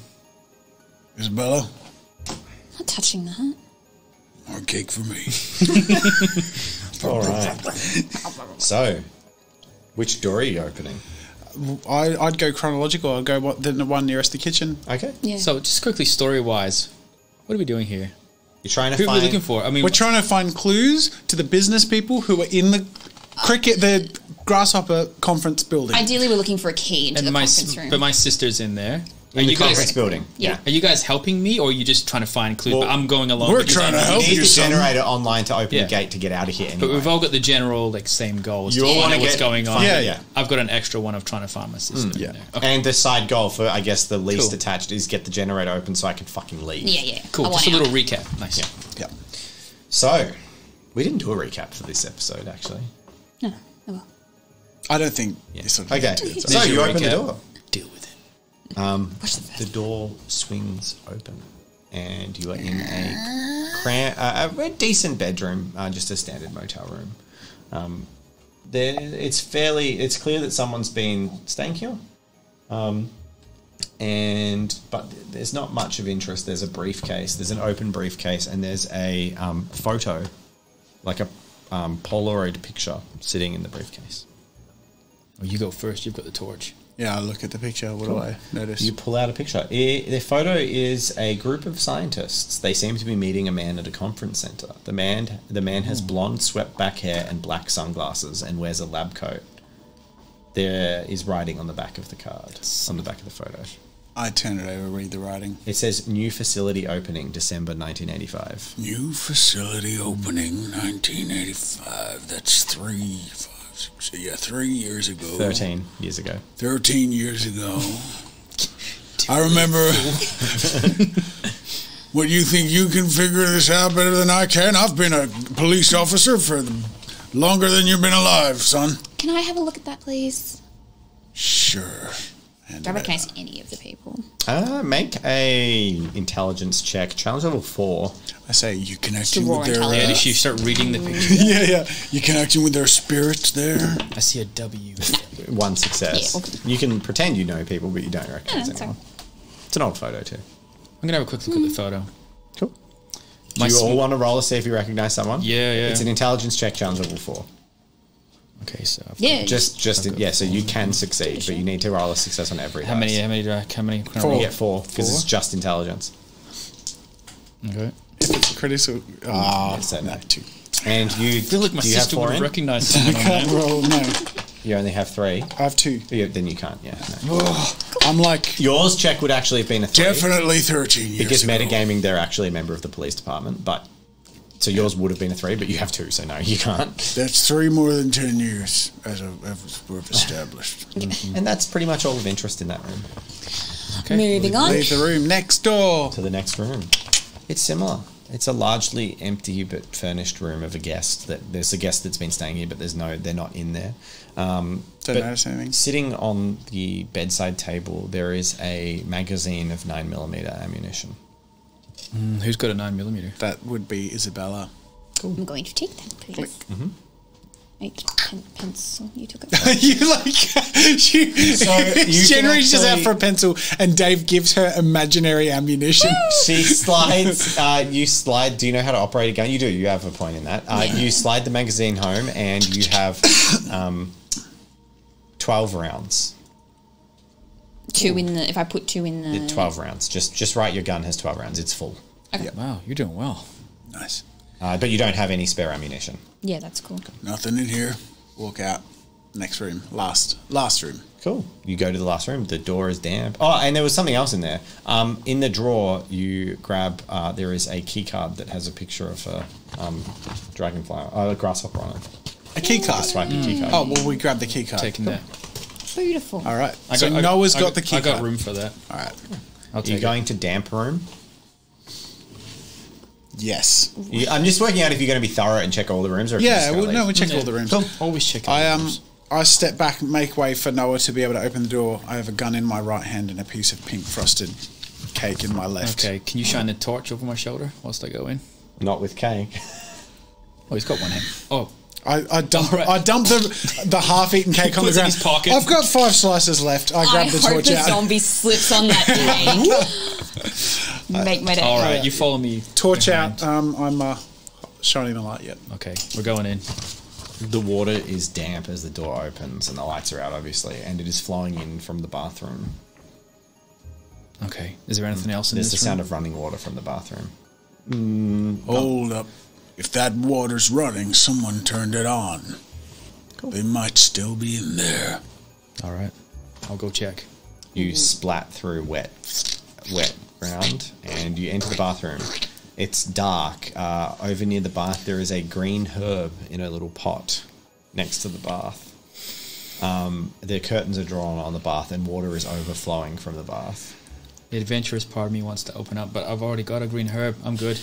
Isabella, not touching that. more cake for me. All right. So, which door are you opening? I, I'd go chronological. I'd go what, the one nearest the kitchen. Okay. Yeah. So just quickly, story wise, what are we doing here? You're trying to Who are we find. looking for? I mean, We're trying to find clues to the business people who are in the cricket, the grasshopper conference building. Ideally, we're looking for a key into and the my conference s- room. but my sister's in there. Are the you conference guys building. Yeah. are you guys helping me, or are you just trying to find clues? Well, but I'm going along. we're trying to help You need you, the son. generator online to open Yeah. the gate to get out of here. Anyway. But we've all got the general like same goals. You to all wanna out what's get- going on. Yeah, yeah. I've got an extra one of trying to find my sister. Mm, in yeah. Okay. And the side goal for, I guess, the least Cool. attached is get the generator open so I can fucking leave. yeah, yeah. Cool. I Just a little out. recap. Nice. Yeah. yeah. So, we didn't do a recap for this episode, actually. No, oh well. I don't think Yeah. this would Okay. So you open the door. Deal with it. Watch the The door swings open, and you are in a, cram- uh, a decent bedroom, uh, just a standard motel room. Um, there, it's fairly. It's clear that someone's been staying here, um, and but there's not much of interest. There's a briefcase. There's an open briefcase, and there's a um, photo, like a um, Polaroid picture, sitting in the briefcase. Well, you go first. You've got the torch. Yeah, I look at the picture. What do I notice? You pull out a picture. I their photo is a group of scientists. They seem to be meeting a man at a conference center. The man, the man has hmm. blonde, swept back hair and black sunglasses, and wears a lab coat. There is writing on the back of the card, on the back of the photo. I turn it over, read the writing. It says "New facility opening, December 1985." New facility opening, 1985. That's three, five, six, yeah, three years ago. 13 years ago. 13 years ago. I remember. what you think you can figure this out better than I can? I've been a police officer for longer than you've been alive, son. Can I have a look at that, please? Sure. And Do I recognize any of the people? Uh, make a intelligence check, challenge level four. I say, you You connecting with their. intelligence. Yeah, Uh, does she start reading the picture? yeah, yeah. you connecting with their spirits there? I see a W. One success. Yeah, okay. You can pretend you know people, but you don't recognize Yeah, that's anyone. It's an old photo too. I'm gonna have a quick look at the photo. Cool. Do My you all want to roll to see if you recognize someone? Yeah, yeah. It's an intelligence check, challenge level four. Okay, so I've got- Yeah. Just, just Okay. yeah. So you can succeed, but you need to roll a success on every. how dice. many? How many? Do I, how many? Can I You get four because it's just intelligence. Okay. If it's a critical. Ah, Yes, so no, no. two. And you I feel like my do you have sister four would have in? recognized someone Can't roll, no. You only have three. I have two. Yeah, then you can't. Yeah. No. I'm like, Yours check would actually have been a three. Definitely 13 years Because ago. metagaming, they're actually a member of the police department, but So yours would have been a three, but you have two, so no, you can't. That's three more than ten years, as, a, we've established. And that's pretty much all of interest in that room. Moving on. Leave the room next door. To the next room. It's similar. It's a largely empty but furnished room of a guest. That there's a guest that's been staying here, but there's no, they're not in there. Um, Don't notice anything. Sitting on the bedside table, there is a magazine of nine millimeter ammunition. Mm, Who's got a nine millimeter? That would be Isabella. I'm going to take that, please. Mm-hmm. Wait, pen, pencil. You took it. you like she, you Jen can reaches out for a pencil and Dave gives her imaginary ammunition. She slides. Uh, you slide. Do you know how to operate a gun? You do. You have a point in that. Uh, You slide the magazine home, and you have um, twelve rounds. Two in the. If I put two in the. Yeah, Twelve rounds. Just just write your gun has twelve rounds. It's full, Okay. Wow, you're doing well. nice. uh, but you don't have any spare ammunition. Yeah, that's cool. Nothing in here. Walk out. Next room. Last. Last room. Cool. You go to the last room. The door is damp. Oh, and there was something else in there. Um, in the drawer, you grab. Uh, there is a key card that has a picture of a um, dragonfly, uh, a grasshopper on it. A key card. Swipe your key card. Oh, well, we grabbed the key card. Taking that. Beautiful. All right. I so got, I- Noah's I got, the key I got room for that. All right. I'll Are you take going to damp room? Yes. You, I'm just working out if you're going to be thorough and check all the rooms, or Yeah, just gonna well, no, we leave. checked all the rooms. it. Always check. I out um, rooms. I step back make way for Noah to be able to open the door. I have a gun in my right hand and a piece of pink frosted cake in my left. Okay, can you shine the torch over my shoulder whilst I go in? Not with cake. Oh, he's got one hand. Oh, I, I dump All right. I dump the the half eaten cake on the Puts it in ground. his pocket. I've got five slices left. I I grab the hope torch the out. zombie slips on that thing. Make my day. all right. You follow me. Torch behind. out. Um, I'm uh, shining the light yet. Okay, we're going in. The water is damp as the door opens, and the lights are out, obviously, and it is flowing in from the bathroom. Okay. Is there anything else in There's the this sound of running water from the bathroom. Hold up. If that water's running, someone turned it on. They might still be in there. All right. I'll go check. You splat through wet, wet ground, and you enter the bathroom. It's dark. Uh, over near the bath, there is a green herb in a little pot next to the bath. Um, the curtains are drawn on the bath, and water is overflowing from the bath. The adventurous part of me wants to open up, but I've already got a green herb. I'm good.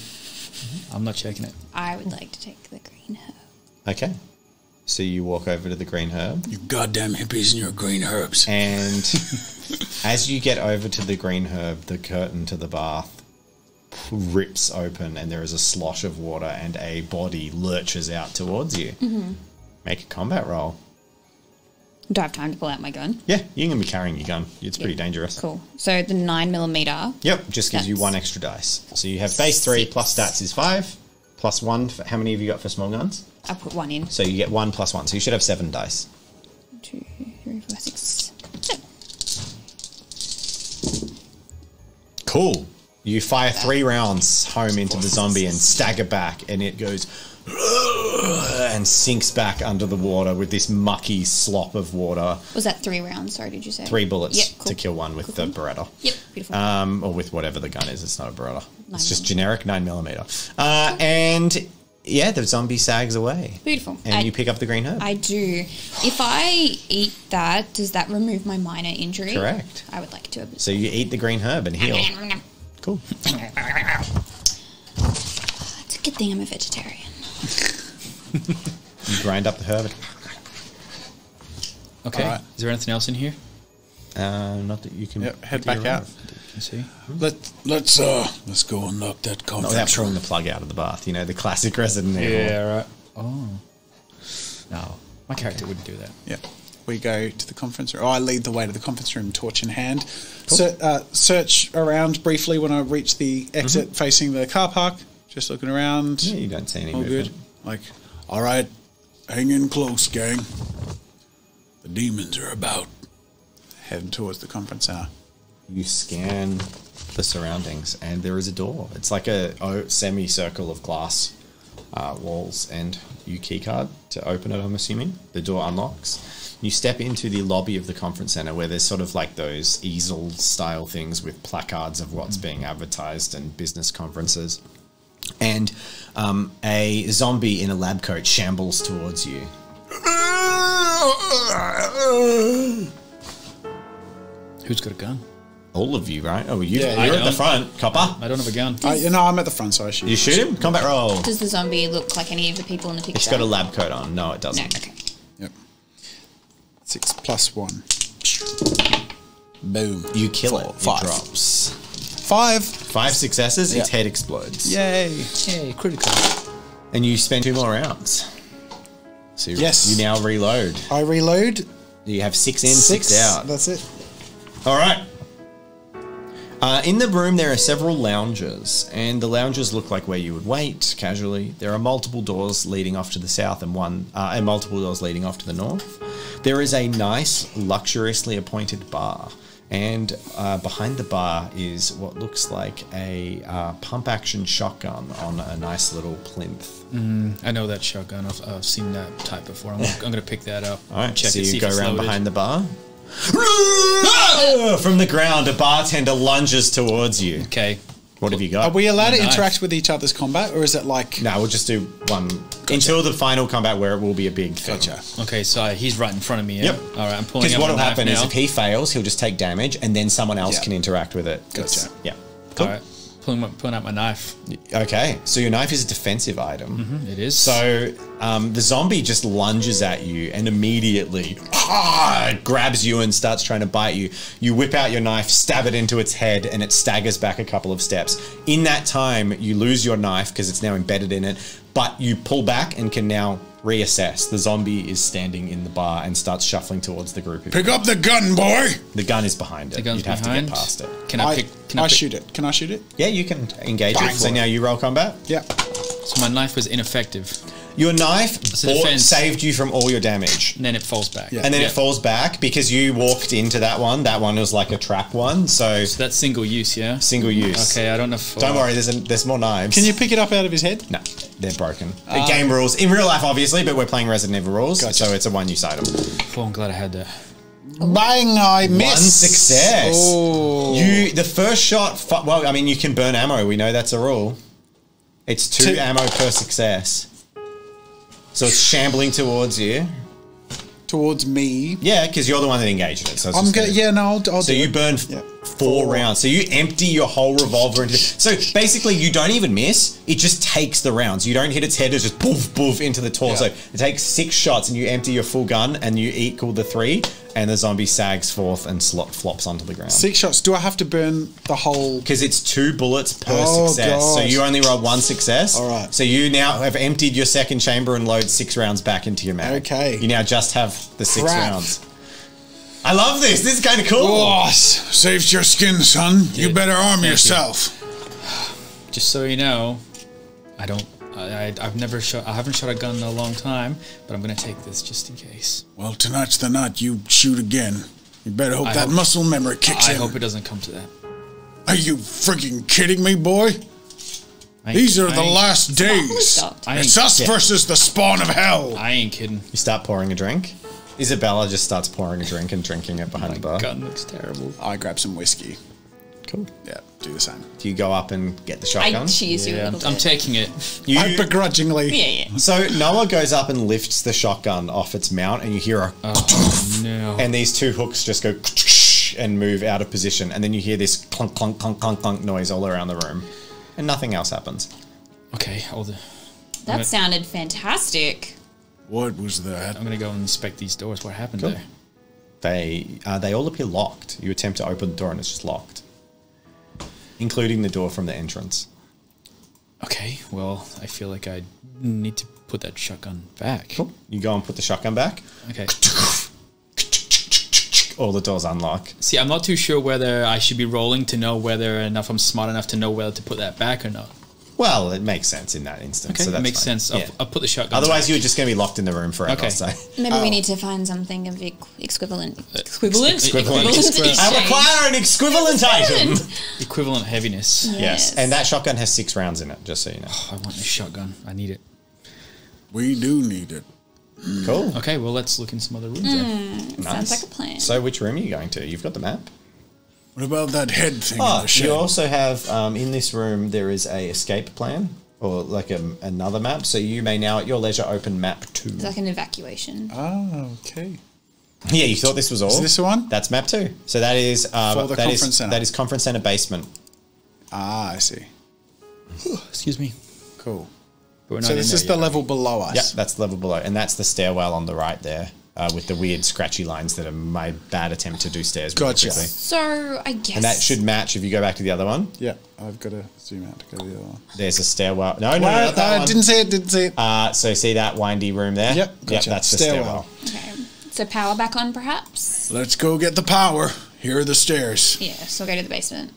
I'm not checking it. I would like to take the green herb. Okay. So you walk over to the green herb, You goddamn hippies and your green herbs. and as you get over to the green herb, the curtain to the bath rips open, and there is a slosh of water, and a body lurches out towards you. Mm-hmm. Make a combat roll. Do I have time to pull out my gun? Yeah, you can be carrying your gun. It's pretty Yeah. dangerous. Cool. So the nine millimeter. Yep, just gives you one extra dice. So you have base three plus stats is five, plus one. For, how many have you got for small guns? I put one in. So you get one plus one. So you should have seven dice. Two, three, four, six. seven. Cool. You fire three rounds home into the zombie and stagger back, and it goes and sinks back under the water with this mucky slop of water. Was that three rounds? Sorry, did you say? Three bullets Yep, cool. to kill one with Cool, the. Beretta. Yep, beautiful. Um, or with whatever the gun is. It's not a Beretta. Nine it's just generic nine millimeter. Uh, and yeah, the zombie sags away. beautiful. And I, you pick up the green herb. I do. If I eat that, does that remove my minor injury? Correct. I would like to. so you eat the green herb and heal. Cool. It's a good thing I'm a vegetarian. You grind up the herb. Okay. All right. Is there anything else in here? Uh, not that you can. Yep, head back out. roll. Can you see? Let let's uh let's go and knock that Not without conference pulling room. the plug out of the bath. You know, the classic Resident Evil. Yeah. Right. Oh. No, my character wouldn't do that. Yeah. We go to the conference room. Oh, I lead the way to the conference room, torch in hand. Ser- uh, search around briefly when I reach the exit facing the car park. Just looking around. Yeah, you don't see any All movement. good. Like, All right, hang in close, gang. The demons are about. heading towards the conference center. You scan the surroundings, and there is a door. It's like a semicircle of glass uh, walls, and you keycard to open it. I'm assuming the door unlocks. You step into the lobby of the conference center, where there's sort of like those easel style things with placards of what's being advertised and business conferences. And um, a zombie in a lab coat shambles towards you. Who's got a gun? All of you, right? Oh, you, Yeah, you're at the front, copper. I don't have a gun. Uh, you know, I'm at the front, so I shoot. You shoot him. Combat roll. Does the zombie look like any of the people in the picture? It's got a lab coat on. No, it doesn't. okay. Yep. Six plus one. Boom. You kill Four, it. It drops. Five. Five successes. Its head explodes. Yay. Yay! critical. And you spend two more rounds. So you, Yes. you now reload. I reload. You have six in, six, out. That's it. All right. Uh, in the room, there are several lounges, and the lounges look like where you would wait casually. There are multiple doors leading off to the south, and one uh, and multiple doors leading off to the north. There is a nice, luxuriously appointed bar, and uh, behind the bar is what looks like a uh, pump-action shotgun on a nice little plinth. I know that shotgun. I've, I've seen that type before. I'm, I'm gonna pick that up. All right, check so it. you go around loaded. behind the bar. From the ground, a bartender lunges towards you. Okay. What have you got? Are we allowed to Nice. interact with each other's combat, or is it like? No, we'll just do one until the final combat where it will be a big thing. Gotcha. Okay, so he's right in front of me. Yeah? Yep. All right, I'm pulling. Because out what my will knife happen is if he fails, he'll just take damage, and then someone else Yeah. can interact with it. It's- Gotcha. Yeah. All right, pulling my, pulling out my knife. Okay. So your knife is a defensive item. It is. So um, the zombie just lunges at you and immediately ah, grabs you and starts trying to bite you. You whip out your knife, stab it into its head, and it staggers back a couple of steps. In that time, you lose your knife because it's now embedded in it, but you pull back and can now reassess. The zombie is standing in the bar and starts shuffling towards the group. Pick up the gun, boy. The gun is behind it. the gun's You'd have behind. to get past it. Can I, I, pick? Can I, I pick- shoot it. Can I shoot it? Yeah, you can engage Bang it. So for now you roll combat. Yeah. So my knife was ineffective, Your knife a bought- defense. saved you from all your damage. and then it falls back. Yeah. And then Yeah. it falls back because you walked into that one. That one was like a trap one, so So that's single use, yeah. single use. Okay, I don't know. If, uh, Don't worry, there's a, there's more knives. Can you pick it up out of his head? No, they're broken. The game rules in real life, obviously, but we're playing Resident Evil rules, Gotcha. so it's a one-use item. Oh, I'm glad I had that. Bang! I miss. One success. Oh. You the first shot. Fu- well, I mean, you can burn ammo. We know that's a rule. It's two Two- ammo per success. So it's shambling towards you. towards me. Yeah, because you're the one that engaged it. So it's I'm gonna- Yeah, no, I'll, I'll So do you it. burn Yeah. Four rounds. So you empty your whole revolver into. So basically, you don't even miss. It just takes the rounds. You don't hit its head. It's just boof boof into the torso. Yeah. It takes six shots, and you empty your full gun, and you equal the three, and the zombie sags forth and slop, flops onto the ground. Six shots. Do I have to burn the whole? Because it's two bullets per Oh, success. So you only roll one success. All right. So you now have emptied your second chamber and load six rounds back into your mag. Okay. You now just have the six Crap. rounds. I love this. This is kind of cool. Oh, saved your skin, son. You better arm you. yourself. Just so you know, I don't. I, I, I've never shot. I haven't shot a gun in a long time, but I'm gonna take this just in case. Well, tonight's the night you shoot again. You better hope I that hope- muscle memory kicks I in. I hope it doesn't come to that. Are you freaking kidding me, boy? These are I the last days. stopped. I ain't, It's us Yeah. versus the spawn of hell. I ain't kidding. You start pouring a drink. Isabella just starts pouring a drink and drinking it behind oh the bar. Gun looks terrible. I grab some whiskey. Cool. Yeah, do the same. Do you go up and get the I shotgun? cheese you a Yeah, little I'm bit. taking it. You- I begrudgingly. yeah, yeah. so Noah goes up and lifts the shotgun off its mount, and you hear a, Oh no. and these two hooks just go and move out of position, and then you hear this clunk, clunk, clunk, clunk, clunk noise all around the room, and nothing else happens. Okay, hold the. That sounded fantastic. What was that? I'm gonna go and inspect these doors. What happened Cool. there? They uh, they all appear locked. You attempt to open the door, and it's just locked, including the door from the entrance. Okay, well, I feel like I need to put that shotgun back. Cool. You go and put the shotgun back. Okay. All the doors unlock. See, I'm not too sure whether I should be rolling to know whether enough I'm smart enough to know whether to put that back or not. Well, it makes sense in that instance. Okay, so that makes fine. sense. I'll, Yeah. I'll put the shotgun. Otherwise, back. you're just going to be locked in the room forever. Okay. So. Maybe Oh. we need to find something of equ- equivalent. Uh, equivalent? equivalent. I require an equivalent item. equivalent heaviness. Yes, and that shotgun has six rounds in it, just so you know. Oh, I want this shotgun. I need it. We do need it. Cool. Okay, well, let's look in some other rooms then. Hmm, sounds like a plan. So, which room are you going to? You've got the map. What about that head thing in Oh, the shed? you also have um, in this room there is a escape plan or like a, another map. So you may now at your leisure open map two. It's like an evacuation. Oh, okay. Yeah, you thought this was all. Is this one? That's map two. So that is uh, For the that is- conference center. that is conference center basement. Ah, I see. Excuse me. Cool. But we're not So in this there is the yet. level below us. Yeah, that's the level below, and that's the stairwell on the right there, uh, with the weird scratchy lines that are my bad attempt to do stairs. Gotcha. quickly. So I guess. And that should match if you go back to the other one. Yeah, I've got to zoom out to go to the other one. There's a stairwell. No, no, no, Well, not that uh, one. didn't see it, didn't see it. Uh, so see that windy room there? Yep, Yep, gotcha. that's the Stairwell. stairwell. Okay. So power back on, perhaps. Let's go get the power. Here are the stairs. Yeah. So I'll go to the basement.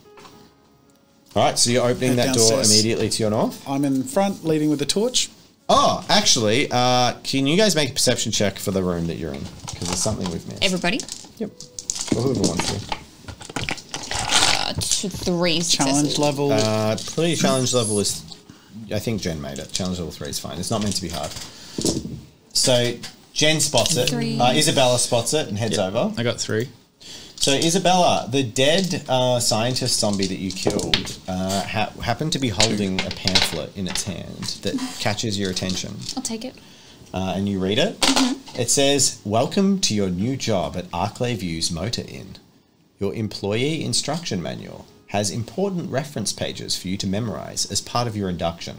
All right, so you're opening Head that door immediately to your north. I'm in front, leading with the torch. Oh, actually, uh, can you guys make a perception check for the room that you're in? Because there's something we've missed. Everybody. Yep. Or whoever wants to. Uh, t- three Challenge successes. level. Uh, pretty challenge level is, I think Jen made it. Challenge level three is fine. It's not meant to be hard. So Jen spots it. Three. Uh, Isabella spots it and heads over. I got three. So Isabella, the dead uh, scientist zombie that you killed, uh, ha- happened to be holding a pamphlet in its hand that catches your attention, I'll take it. uh, and you read it. It says, "Welcome to your new job at Arklay Views Motor Inn. Your employee instruction manual has important reference pages for you to memorize as part of your induction.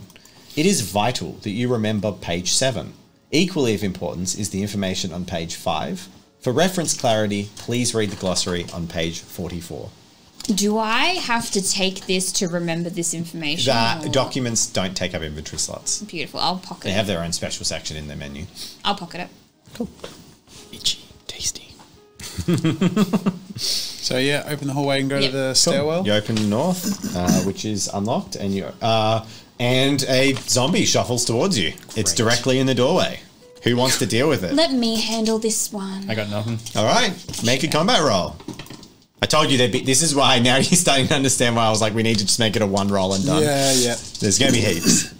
It is vital that you remember page seven. Equally of importance is the information on page five. For reference clarity, please read the glossary on page 44. Do I have to take this to remember this information? The or- documents don't take up inventory slots. Beautiful. I'll pocket They it. They have their own special section in their menu. I'll pocket it. Cool. Itchy, tasty. So yeah, open the hallway and go Yep. to the stairwell. You open north, uh, which is unlocked, and you uh, and a zombie shuffles towards you. It's directly in the doorway. Who wants to deal with it? Let me handle this one. I got nothing. All right, make a combat roll. I told you there'd be. This is why now you're starting to understand why I was like, we need to just make it a one roll and done. Yeah, yeah. There's going to be heaps.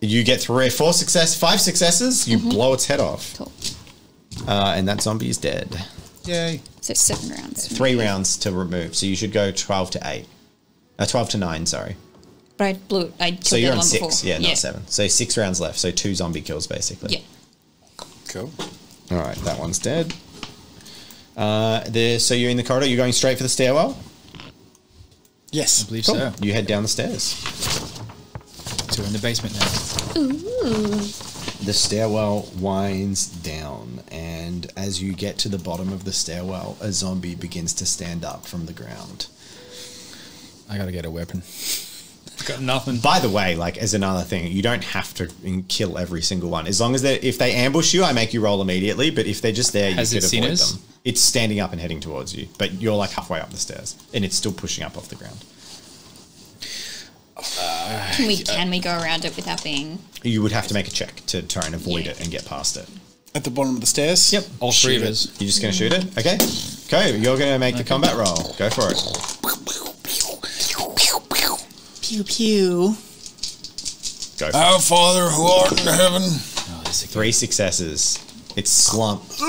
You get three, four success, five successes. You blow its head off, Cool. uh, and that zombie is dead. Yay. So seven rounds. Three rounds to remove, so you should go twelve to eight. Uh, twelve to nine, sorry. But I blew it. I killed So you're on six, before. yeah, not seven. So six rounds left. So two zombie kills basically. Yeah. Cool. All right, that one's dead. Uh, there. So you're in the corridor. You're going straight for the stairwell. Yes. I believe Cool. so. You head down the stairs. So we're in the basement now. Ooh. The stairwell winds down, and as you get to the bottom of the stairwell, a zombie begins to stand up from the ground. I gotta get a weapon. Got nothing. By the way, like as another thing, you don't have to kill every single one. As long as they, if they ambush you, I make you roll immediately. But if they're just there, Has you it could avoid us? them. It's standing up and heading towards you, but you're like halfway up the stairs, and it's still pushing up off the ground. Uh, can we can we go around it without being? You would have to make a check to try and avoid Yeah. it and get past it. At the bottom of the stairs. Yep. All three Shoot of it. us. You're just going to shoot it? Okay. Okay, you're going to make the combat roll. Go for it. Pew pew. Go for it. Our Father who art in heaven. Oh, this Three successes. It's slumps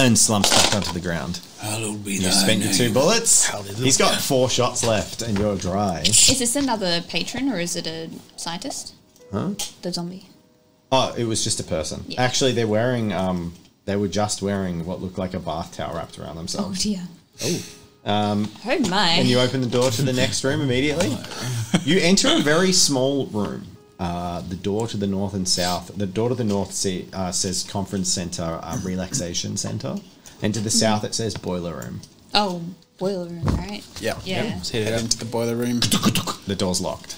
and slumps back onto the ground. Hallowed be You thy spent your two bullets. He's got four shots left, and you're dry. Is this another patron or is it a scientist? Huh? The zombie. Oh, it was just a person. Yeah. Actually, they're wearing. Um, they were just wearing what looked like a bath towel wrapped around themselves. Oh dear. Oh. Um, Oh my. and you open the door to the next room immediately. You enter a very small room. Uh, the door to the north and south. The door to the north see, uh, says conference center, uh, relaxation center, and to the south it says boiler room. oh, boiler room, right? Yeah. Yeah. Let's Head up. into the boiler room. The door's locked.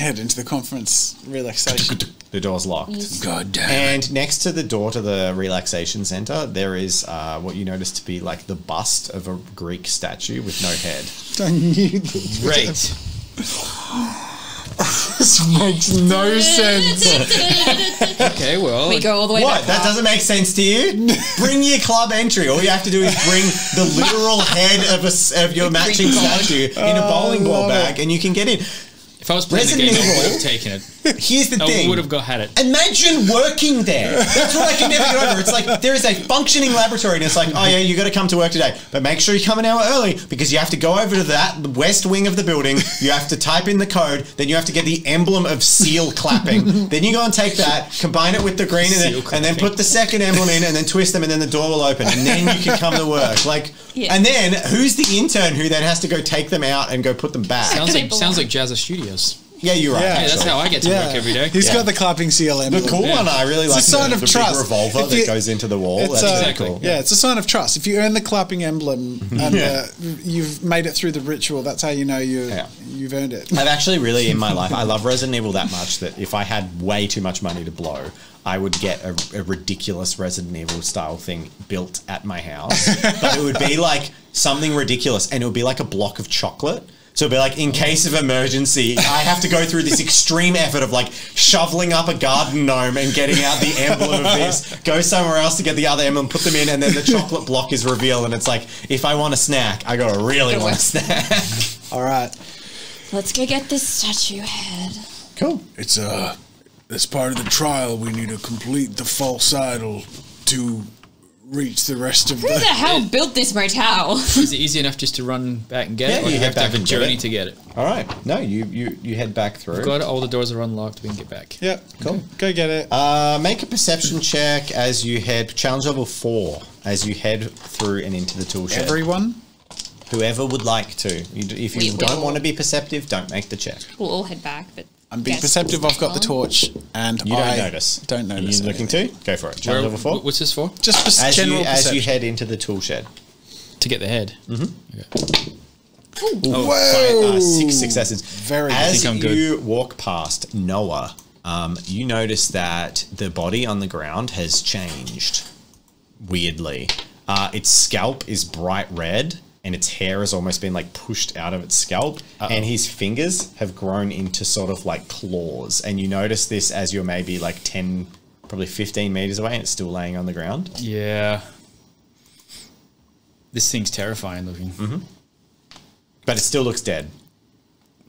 Head into the conference relaxation. The door's locked. Yes. God damn. And next to the door to the relaxation center, there is uh, what you notice to be like the bust of a Greek statue with no head. I Great. this Right. This makes no sense. Okay, well. We go all the way What? That doesn't make sense to you? bring your club entry. All you have to do is bring the literal head of a s of your matching statue in a bowling ball love bag, and you can get in. If If I was playing Resident the game, I would have taken it. Here's the I thing. would have got had it. Imagine working there. That's what I can never get over. It's like there is a functioning laboratory, and it's like, oh yeah, you got to come to work today, but make sure you come an hour early because you have to go over to that the west wing of the building. You have to type in the code, then you have to get the emblem of seal clapping. then you go and take that, combine it with the green, and then, and then put the second emblem in, and then twist them, and then the door will open, and then you can come to work. Like, Yeah. and then who's the intern who then has to go take them out and go put them back? Sounds like belong. sounds like Jazza Studios. Yeah, you're right. Yeah. Hey, that's actually. how I get to work every day. He's Yeah. got the clapping seal emblem. The cool Yeah. one I really It's like. a sign the, of the trust. big revolver If that goes into the wall. It's, That's uh, Exactly. Yeah, it's a sign of trust. If you earn the clapping emblem and Yeah. uh, you've made it through the ritual, that's how you know you Yeah. you've earned it. I've actually really in my life, I love Resident Evil that much that if I had way too much money to blow, I would get a, a ridiculous Resident Evil style thing built at my house. but it would be like something ridiculous, and it would be like a block of chocolate. So it'd be like, in case of emergency, I have to go through this extreme effort of like shoveling up a garden gnome and getting out the emblem of this, go somewhere else to get the other emblem, put them in, and then the chocolate block is revealed. And it's like, if I want a snack, I gotta really want a snack. All right. Let's go get this statue head. Cool. It's uh, as part of the trial, we need to complete the false idol to reach the rest of the Who the the. hell built this motel? Is it easy enough just to run back and get Yeah, it? Or you you have to back have a and get journey it. to get it? All right. No, you you you head back through. Got it. All the doors are unlocked. We can get back. Yep. Cool. Go get it. Uh, make a perception check as you head challenge level four as you head through and into the tool shed. Everyone. Whoever would like to. You, if you We don't will. want to be perceptive, don't make the check. We'll all head back, but I'm being guess- perceptive. I've got the torch, and You don't I notice. Don't Are notice. you looking anything. to go for it? Challenge Where- level four. What's this for? Just for as you general as you head into the tool shed. To get the head. Mm-hmm. Sorry, uh, six successes. Very As think I'm good. you walk past Noah, um, you notice that the body on the ground has changed weirdly. Uh, its scalp is bright red, and its hair has almost been like pushed out of its scalp, and his fingers have grown into sort of like claws. And you notice this as you're maybe like ten, probably fifteen meters away, and it's still laying on the ground. Yeah. This thing's terrifying looking. Mm-hmm. But it still looks dead.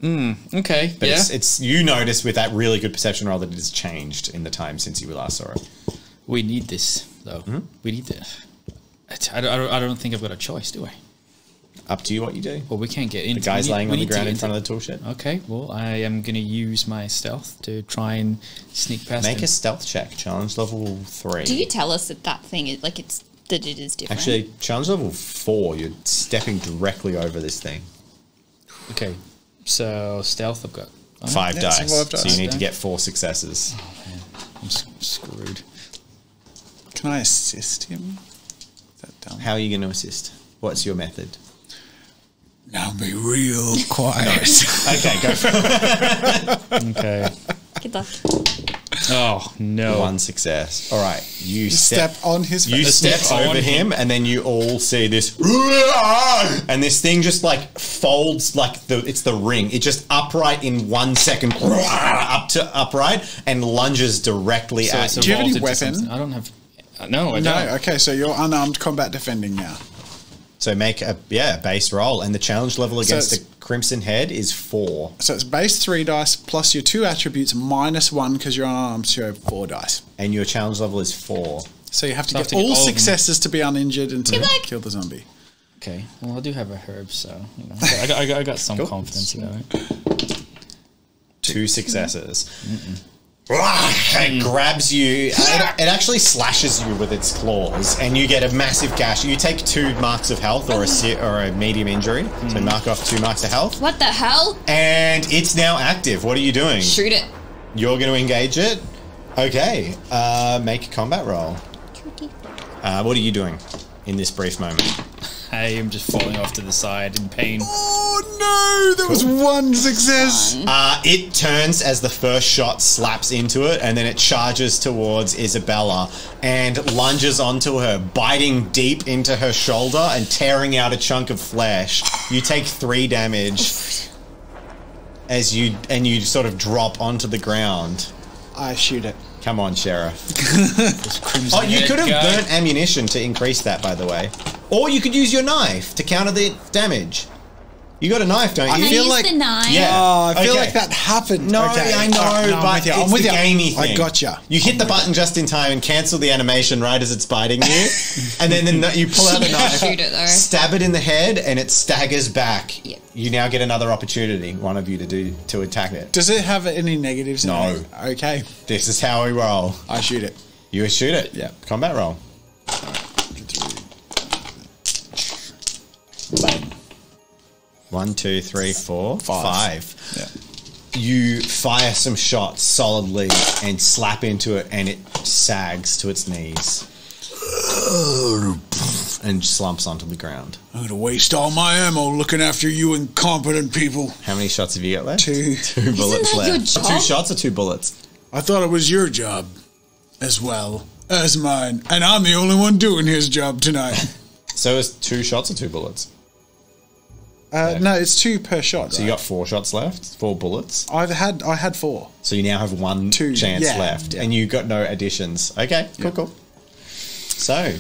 Okay. But yeah. it's, it's you notice with that really good perception roll that it has changed in the time since you last saw it. we need this though. Mm-hmm. We need this. I I, don't, I don't think I've got a choice, do I? Up to you what you do. Well, we can't get in. The guy's laying on the ground in front of the tool shed. Okay. Well, I am going to use my stealth to try and sneak past Make him. a stealth check. Challenge level three. Do you tell us that that thing is like it's that it is different? Actually, challenge level four. You're stepping directly over this thing. Okay. So stealth, I've got. Oh, Five yeah, dice. five So you need to get four successes. Oh, I'm screwed. Can I assist him? That dumb? How are you going to assist? What's your method? Now be real quiet. Okay, go for it. Okay. Good luck. oh no. one success. All right, you Step step, on his You face. step step over on him, and then you all see this, and this thing just like folds like the it's the ring. It just upright in one second, up to upright, and lunges directly So at you. Do you have any evolved weapon? I don't have. uh, No, I No, don't. okay, so you're unarmed combat defending now. So make a yeah base roll, and the challenge level against it's- a crimson head is four, So it's base three dice plus your two attributes minus one because you're unarmed, so you have four dice. and your challenge level is four. So you have to So get have to get all all successes to be uninjured and to Good luck. kill the zombie. Okay. Well, I do have a herb, so you know, I, got, I, got, I got some confidence about it. Two successes. It grabs you. It, it actually slashes you with its claws, and you get a massive gash. You take two marks of health or a or a medium injury. So mark off two marks of health, What the hell? and it's now active. What are you doing? Shoot it. You're going to engage it. Okay. Uh, make a combat roll. Uh, what are you doing in this brief moment? I am just falling off to the side in pain. Oh no, there was one success. Uh, it turns as the first shot slaps into it, and then it charges towards Isabella and lunges onto her, biting deep into her shoulder and tearing out a chunk of flesh. You take three damage as you and you sort of drop onto the ground. I shoot it. Come on, sheriff. Oh, you could have burnt ammunition to increase that, by the way, or you could use your knife to counter the damage. You got a knife, don't I you? Can I feel use like- the knife? Yeah. Oh, I feel Okay. like that happened. No, Okay. I know, Uh, no, but I'm with you. it's with the you. gamey thing. I gotcha. You hit the button just in time and cancel the animation right as it's biting you, and then the, you pull out a knife, Shoot it, though. stab it in the head, and it staggers back. Yep. You now get another opportunity, one of you to do to attack it. Does it have any negatives? in No. it? Okay, This is how we roll. I shoot it. You shoot it. Yeah. Combat roll. One, two, three, four, Five. five. Yeah. You fire some shots solidly and slap into it, and it sags to its knees and slumps onto the ground. I'm gonna waste all my ammo looking after you incompetent people. How many shots have you got left? Two. Two bullets that left. your Two shots or two bullets? I thought it was your job as well as mine, and I'm the only one doing his job tonight. So it's two shots or two bullets. Uh, no, it's two per shot. So you got four shots left, four bullets. I've had I had four. So you now have one Two, chance yeah, left, yeah. and you got no additions. Okay, cool, cool. So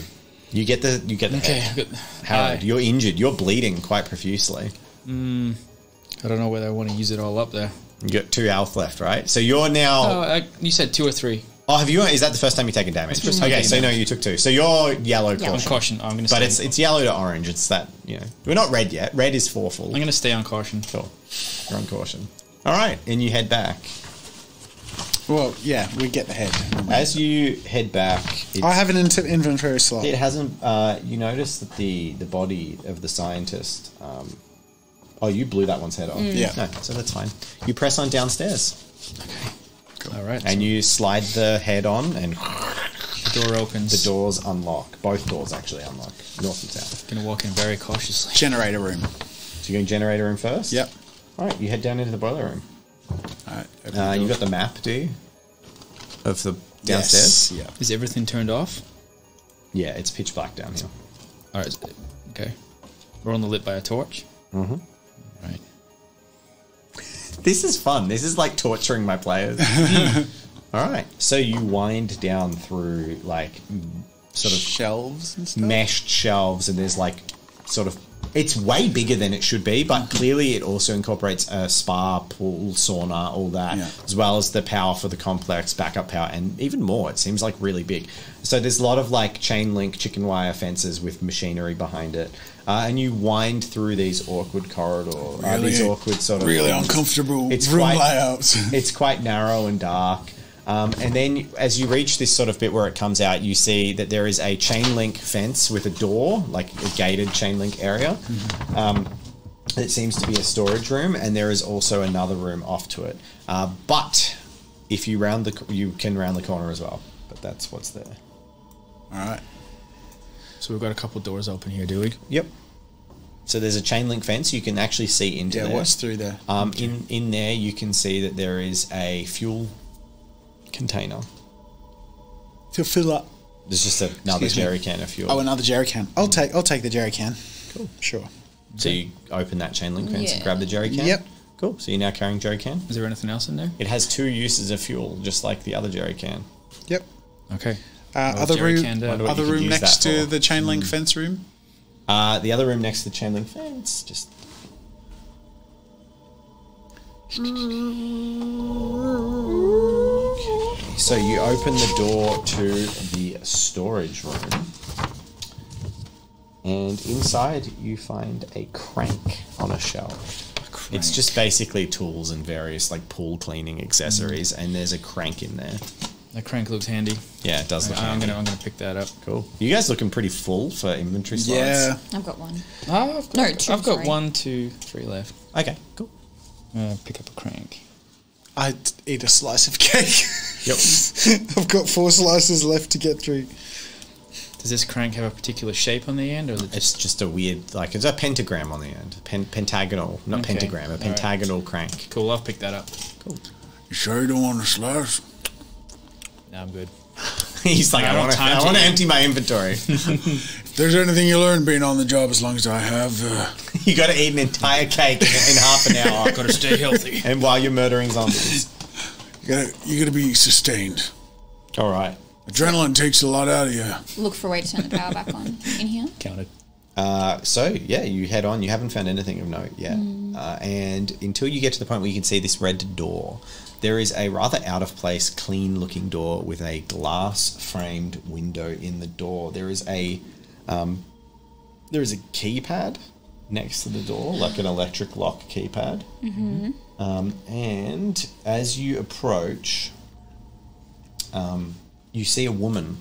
you get the you get the Okay, head. good. Harold, Hi. you're injured. You're bleeding quite profusely. I don't know whether I want to use it all up there. You got two health left, right? So you're now. Oh, Oh, I, you said two or three. Have you? Is that the first time you've taken damage? It's first time okay, taking so no, damage. you took two. So you're yellow Yellow. caution, Caution. I'm going to. but it's it's yellow to orange. It's that you know we're not red yet. Red is four full. I'm going to stay on caution. Cool. You're on caution. All right, and you head back. Well, yeah, we get the head. As you head back, it's, I have an int- inventory slot. It hasn't. Uh, you notice that the the body of the scientist. Um, oh, you blew that one's head off. Yeah. No, so that's fine. You press on downstairs, All right. and you slide the head on, and the door opens. the doors unlock. Both doors actually unlock, north and south. Going to walk in very cautiously. Generator room. So you're going generator room first. Yep. All right, you head down into the boiler room. All right. open Uh, the you door. got the map, do you? Of the downstairs. Yes, yeah. Is everything turned off? Yeah, it's pitch black down here. All right. Okay. We're only lit by a torch. Mm-hmm. Right. This is fun. This is like torturing my players. All right. So you wind down through like sort of shelves and stuff. meshed shelves, and there's like sort of. It's way bigger than it should be, but clearly it also incorporates a spa, pool, sauna, all that, Yeah. as well as the power for the complex, backup power, and even more. It seems like really big. So there's a lot of like chain link chicken wire fences with machinery behind it, uh, and you wind through these awkward corridor, uh, these awkward sort of really things. uncomfortable It's room quite- layouts. it's quite narrow and dark. Um, and then as you reach this sort of bit where it comes out, you see that there is a chain link fence with a door, like a gated chain link area. Um, it seems to be a storage room, and there is also another room off to it. Uh, but if you round the, you can round the corner as well. But that's what's there. All right. So we've got a couple doors open here, do we? Yep. So there's a chain link fence. You can actually see into Yeah, there. what's through there? Um, in in there, you can see that there is a fuel container. To fill up. There's just another Excuse me. jerry can of fuel. Oh, another jerry can. I'll take. I'll take the jerry can. Cool. Sure. so you open that chain link fence and Yeah. grab the jerry can. Yep. Cool. So you're now carrying jerry can. Is there anything else in there? It has two uses of fuel, just like the other jerry can. Yep. Okay. Uh, other jerry room. canned out. Wonder what Other you could room use next that to for. the chain link fence room. Uh, the other room next to the chain link fence, just Mm. So you open the door to the storage room, and inside you find a crank on a shelf. It's just basically tools and various like pool cleaning accessories, mm. and there's a crank in there. That crank looks handy. Yeah, it does look I'm handy. gonna I'm gonna pick that up. Cool. You guys looking pretty full for inventory slots. Yeah. I've got one. Oh, I've got, No, two, I've got sorry. one, two, three left. Okay. Cool. Uh, pick up a crank. I'd eat a slice of cake. Yep. I've got four slices left to get through. Does this crank have a particular shape on the end, or is it just It's just a weird, like it's a pentagram on the end, Pen- pentagonal, not Okay. pentagram, a All right. pentagonal crank. cool? I'll pick that up. Cool. You sure you don't want to slice? No, I'm good. He's like, I I, want to, I want to empty my inventory. If there's anything you learn being on the job as long as I have, uh, you got to eat an entire cake in, in half an hour, I've Gotta stay healthy. and while you're murdering zombies. you gotta you gotta be sustained. All right. Adrenaline takes a lot out of you. Look for a way to turn the power back on in here. Counted. Uh, so yeah, you head on. You haven't found anything of note yet, uh, and until you get to the point where you can see this red door, there is a rather out of place, clean looking door with a glass framed window in the door. There is a um, there is a keypad next to the door, like an electric lock keypad. Um, and as you approach, um, you see a woman,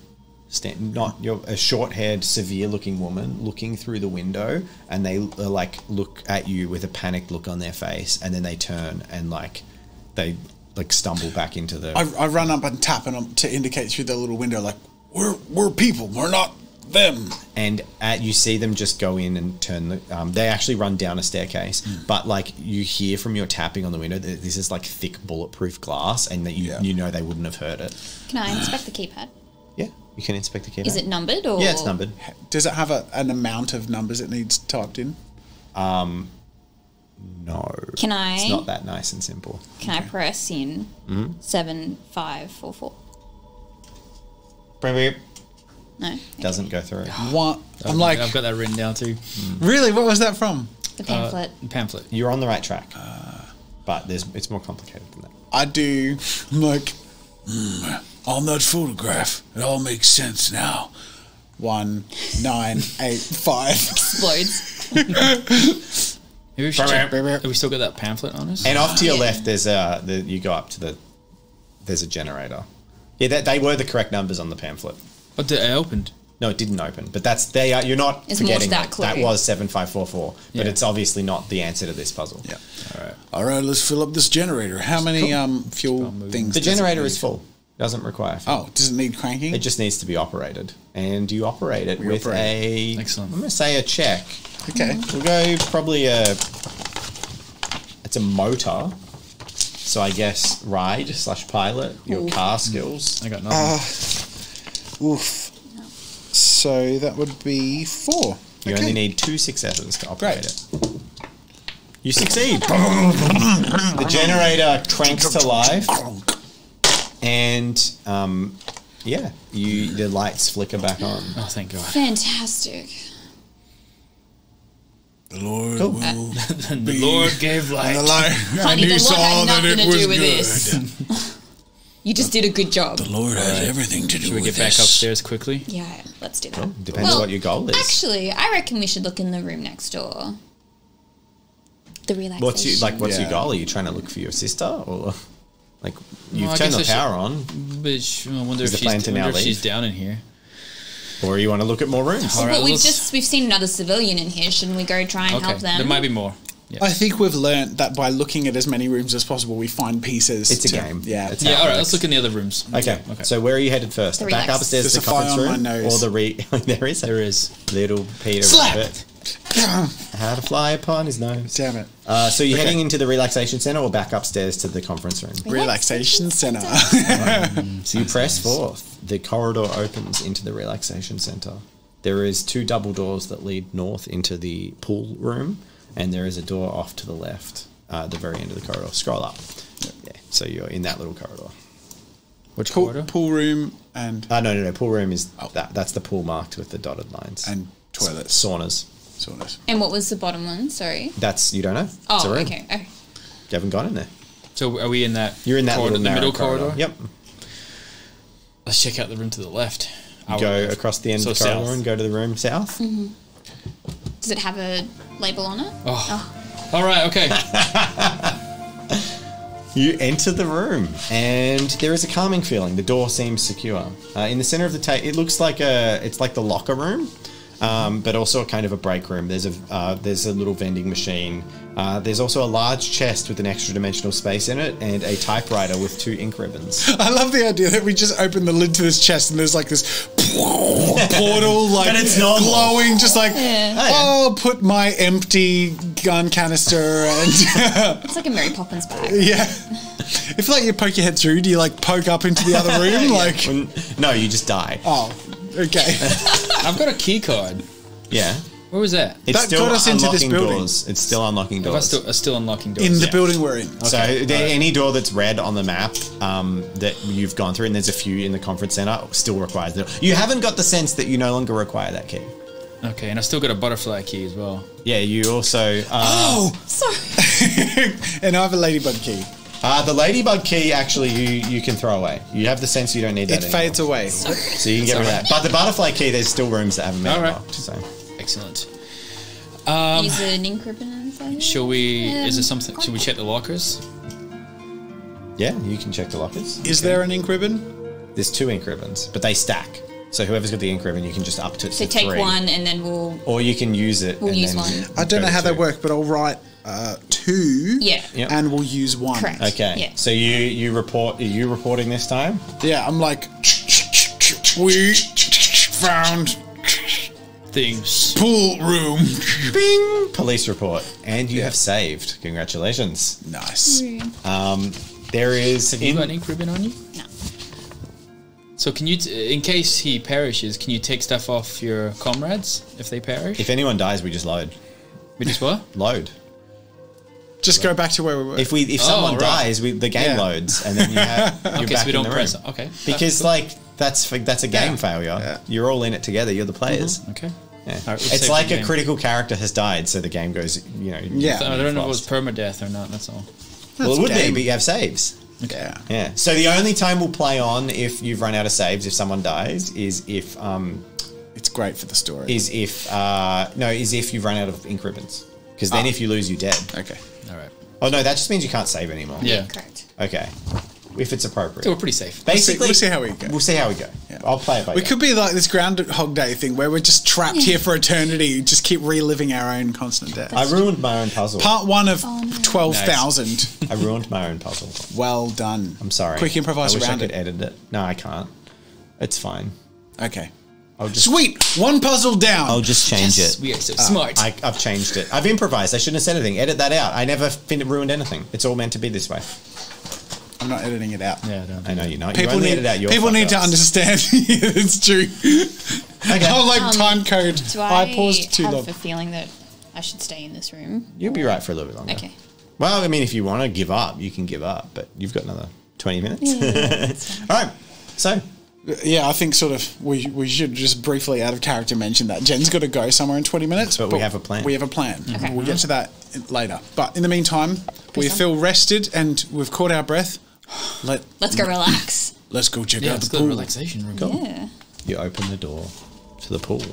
stand, not you're a short-haired, severe-looking woman looking through the window, and they uh, like look at you with a panicked look on their face, and then they turn and like they like stumble back into the. I, I run up and tap them to indicate through the little window, like we're we're people, we're not them. and at, you see them just go in and turn the. Um, they actually run down a staircase, but like you hear from your tapping on the window that this is like thick bulletproof glass, and that you Yeah. you know they wouldn't have heard it. Can I inspect the keypad? Yeah, you can inspect the keypad. Is it numbered or? Yeah, it's numbered. Does it have a, an amount of numbers it needs typed in? No, Can I? It's not that nice and simple. Can I press in Mm-hmm. seven five four four? Doesn't No. Doesn't go through. What? I'm like, I've got that written down too. Mm. really? What was that from? The pamphlet. Uh, pamphlet. You're on the right track, uh. but there's it's more complicated than that. I do. I'm like hmm, On that photograph, it all makes sense now. one nine eight five. Explodes. Maybe we should check. Have we still got that pamphlet on us? And off to your Yeah. left, there's a the, you go up to the there's a generator. Yeah, that, they were the correct numbers on the pamphlet. Oh, did I opened? No, it didn't open, but that's they are. You're not It's more to forgetting that that. That was seven five four four, but Yeah. it's obviously not the answer to this puzzle. Yeah. All right. All right, let's fill up this generator. How many um fuel things? The does it generator need? is full. Doesn't require. fuel. Oh, does it need cranking? It just needs to be operated, and you operate it We with operate a. Excellent. I'm going to say a check. okay. We'll go probably a. It's a motor, so I guess ride slash pilot your car skills. I got nothing. Oof. So that would be four. You Okay. only need two successes to operate Great. it. You succeed. the generator cranks to life, and um, yeah, you the lights flicker back on. oh, thank God. Fantastic. The Lord Cool. will the Lord gave light. the light, Honey, and the he Lord had nothing to do with good. this. You just did a good job. The Lord has everything to do Should we get back this. upstairs quickly? Yeah, let's do that. Depends Well, what your goal is. Actually, I reckon we should look in the room next door. The relaxation. what's your like? What's your goal? Are you trying to look for your sister, or like you've Well, turned the guess I should- power on, But sh- I wonder if, she's, wonder now if she's down in here. or you want to look at more rooms? All right, Well, we've just we've seen another civilian in here. Shouldn't we go try and Okay, help them? there might be more. Yeah. I think we've learnt that by looking at as many rooms as possible, we find pieces. It's a to- game. Yeah. It's yeah, how all it right. works. Let's look in the other rooms. Okay. Okay. So where are you headed first? The Back relax- upstairs to There's the a fire conference on my room, nose. or the re? there is. there is. Little Peter Slap! Rabbit. How to fly upon his nose. Damn it. Uh, so you're Okay. heading into the relaxation center or back upstairs to the conference room? Relaxation center. So you press forth. The corridor opens into the relaxation center. There is two double doors that lead north into the pool room, and there is a door off to the left, uh, at the very end of the corridor. Scroll up. Yeah. So you're in that little corridor. Which pool, corridor? pool room and Uh, no, no, no. Pool room is Oh. that. That's the pool marked with the dotted lines. and toilets. saunas. Saunas. And what was the bottom one? Sorry. That's you don't know. it's a Oh, room. okay. okay. You haven't gone in there. So are we in that? You're in that corridor, little the middle corridor. Yep. Let's check out the room to the left. Go left. across the end So of the corridor south. and go to the room south. Does it have a label on it? Oh. All right. Okay. You enter the room, and there is a calming feeling. The door seems secure. Uh, in the center of the table, it looks like a it's like the locker room, um, but also a kind of a break room. There's a uh, there's a little vending machine. Uh, there's also a large chest with an extra dimensional space in it, and a typewriter with two ink ribbons. I love the idea that we just open the lid to this chest and there's like this portal, like But it's normal. glowing, just like Yeah. oh, put my empty gun canister and It's like a Mary Poppins bag. yeah. If like you poke your head through, do you like poke up into the other room? Like When- no, you just die. oh, okay. I've got a key card. Yeah, Where was that? it's That still got us into this building. doors. It's still unlocking doors. still, uh, still unlocking doors. In the Yeah. building we're in. So there, any door that's red on the map um, that you've gone through, and there's a few in the conference center, still requires it. You haven't got the sense that you no longer require that key. Okay, and I still got a butterfly key as well. Yeah, you also. Uh, Oh, Sorry. and I have a ladybug key. uh, the ladybug key, actually, you, you can throw away. You have the sense you don't need that It anymore. fades away. So you can get rid of that. But the butterfly key, there's still rooms that haven't been All right. unlocked. So. Excellent. Use an ink ribbon and something. Shall we? is Um, there something? Should we check the lockers? Yeah, you can check the lockers. Is there an ink ribbon? There's two ink ribbons, but they stack. So whoever's got the ink ribbon, you can just up to, So to take three. one and then we'll. Or you can use it. We'll and use then one. I don't know how they work, but I'll write uh, two. Yeah. Yep. And we'll use one. Correct. Okay. Yeah. So you you report are you reporting this time? Yeah, I'm like, We found Things. pool room. Bing! Police report. And you have saved. Congratulations. nice. Um, There is Have you in- got an ink ribbon on you? No. So can you, t- in case he perishes, can you take stuff off your comrades if they perish? if anyone dies, we just load. we just what? Load. Just go back to where we were. If we if Oh, someone right. dies, we the game Yeah. loads and then you have you're Okay, back so we in don't the press. room. Okay. Because like that's that's a game Yeah. failure. Yeah. You're all in it together. You're the players. Okay. Yeah. Alright, we'll it's like a game. critical character has died, so the game goes. You know. Yeah. So I don't know if it was lost. permadeath or not. That's all. Well, it would game. be, but you have saves. yeah. Yeah. So the only time we'll play on if you've run out of saves, if someone dies, is if um It's great for the story. is if uh no is if you've run out of ink ribbons. Because then Ah. if you lose, you're dead. okay. All right. Oh no, that just means you can't save anymore. Yeah. Correct. Okay. If it's appropriate. So we're pretty safe. We'll see- Basically, we'll see how we go. We'll see how we go. Yeah. I'll play it by We ear. could be like this Groundhog Day thing where we're just trapped here for eternity, just keep reliving our own constant death. I ruined my own puzzle. Part one of Oh, no. 12,000. I ruined my own puzzle. well done. I'm sorry. Quick improvise I wish around I could it. edit it. No, I can't. It's fine. Okay. I'll just. Sweet! One puzzle down. I'll just change Yes, it. we are so ah. smart. I, I've changed it. I've improvised. I shouldn't have said anything. Edit that out. I never fin- ruined anything. It's all meant to be this way. I'm not editing it out. yeah, I don't. I know you're not. People you need, edit out your people need to understand. it's true. I'll like time code. Um, Do I, I paused too have long. a feeling that I should stay in this room? You'll be right for a little bit longer. Okay. Well, I mean, if you want to give up, you can give up, but you've got another 20 minutes. Yeah. All right. So, Yeah, I think sort of we, we should just briefly out of character mention that Jen's got to go somewhere in 20 minutes. But we have a plan. We have a plan. Okay. We'll get to that later. But in the meantime, we Please feel rested and we've caught our breath. Let, Let's go relax. Let's go check Yeah, out the pool. relaxation room. Yeah. you open the door to the pool.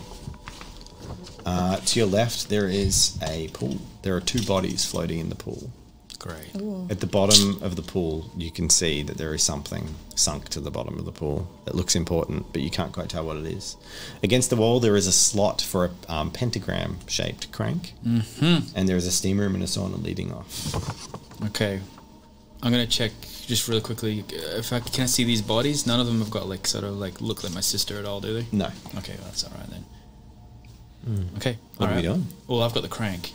Uh, to your left, there is a pool. There are two bodies floating in the pool. Great. At the bottom of the pool, you can see that there is something sunk to the bottom of the pool that looks important, but you can't quite tell what it is. Against the wall, there is a slot for a um, pentagram shaped crank, mm-hmm. and there is a steam room and a sauna leading off. Okay. I'm gonna check just really quickly uh, if I can I see these bodies. None of them have got like sort of like look like my sister at all, do they? No. Okay, well, that's all right then. Okay. Hmm. What are we alright. doing? Well, I've got the crank.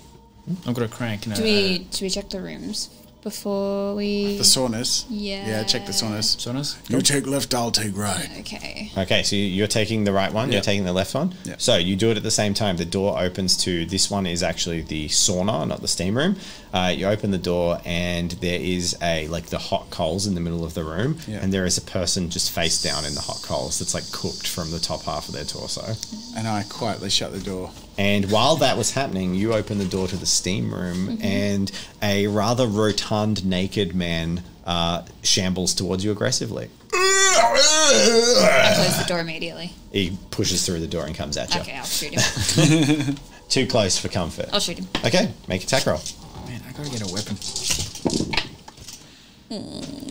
I've got a crank. And Do a, we do we check the rooms before we? the saunas. Yeah. Yeah, check the saunas. Saunas. You take left, I'll take right. Okay. Okay, so you- you're taking the right one, Yeah. you're taking the left one. Yeah. So you do it at the same time. The door opens to this one is actually the sauna, not the steam room. Uh, you open the door and there is a like the hot coals in the middle of the room, Yeah. and there is a person just face down in the hot coals that's like cooked from the top half of their torso. And I quietly shut the door. And while that was happening, you open the door to the steam room, and a rather rotund, naked man uh, shambles towards you aggressively. I close the door immediately. He pushes through the door and comes at you. Okay, I'll shoot him. Too close for comfort. I'll shoot him. Okay, make attack roll. Oh, Man, I gotta get a weapon.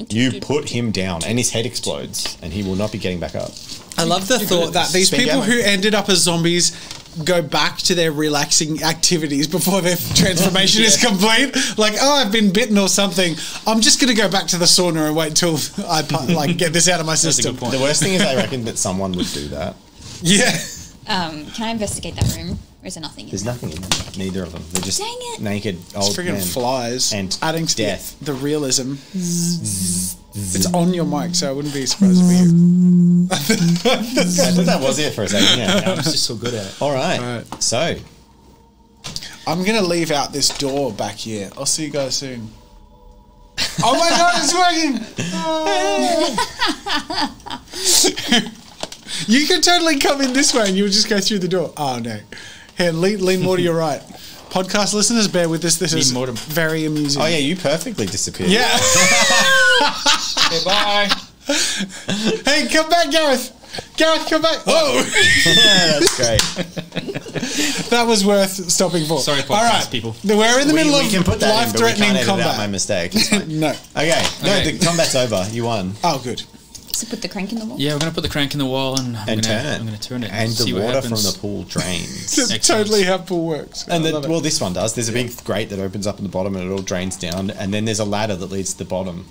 You put him down, and his head explodes, and he will not be getting back up. I love the thought that these people who ended up as zombies go back to their relaxing activities before their transformation is complete. Like, oh, I've been bitten or something. I'm just going to go back to the sauna and wait until I like get this out of my a system. good point. The worst thing is, I reckon that someone would do that. Yeah. Um, can I investigate that room, or is there nothing in There's there? nothing in them. Neither of them. They're just Dang it. naked old It's freaking men. flies. and adding to death. The, the realism. It's on your mic, so I wouldn't be surprised if you. I thought that was it for a second. Yeah. I'm just so good at it. All right. Right. So I'm gonna leave out this door back here. I'll see you guys soon. oh my god, it's working! You can totally come in this way and you'll just go through the door. Oh no. Here, lean, lean more to your right. Podcast listeners, bear with us. This Lean is very amusing. Oh yeah, you perfectly disappeared. Yeah. Okay, bye. hey, come back, Gareth. Gareth, come back. Whoa. that's great. that was worth stopping for. Sorry, podcast All right. people. We're in the We, middle we of can put that in, but we life-threatening edit out my mistake. No. Okay, no, Okay. the combat's over. You won. Oh, good. So put the crank in the wall. Yeah, we're gonna put the crank in the wall and I'm And gonna, turn it. I'm gonna turn it And the see what water from the pool drains. That's totally how pool works. And I the, well, this one does. There's a big grate that opens up in the bottom, and it all drains down. And then there's a ladder that leads to the bottom.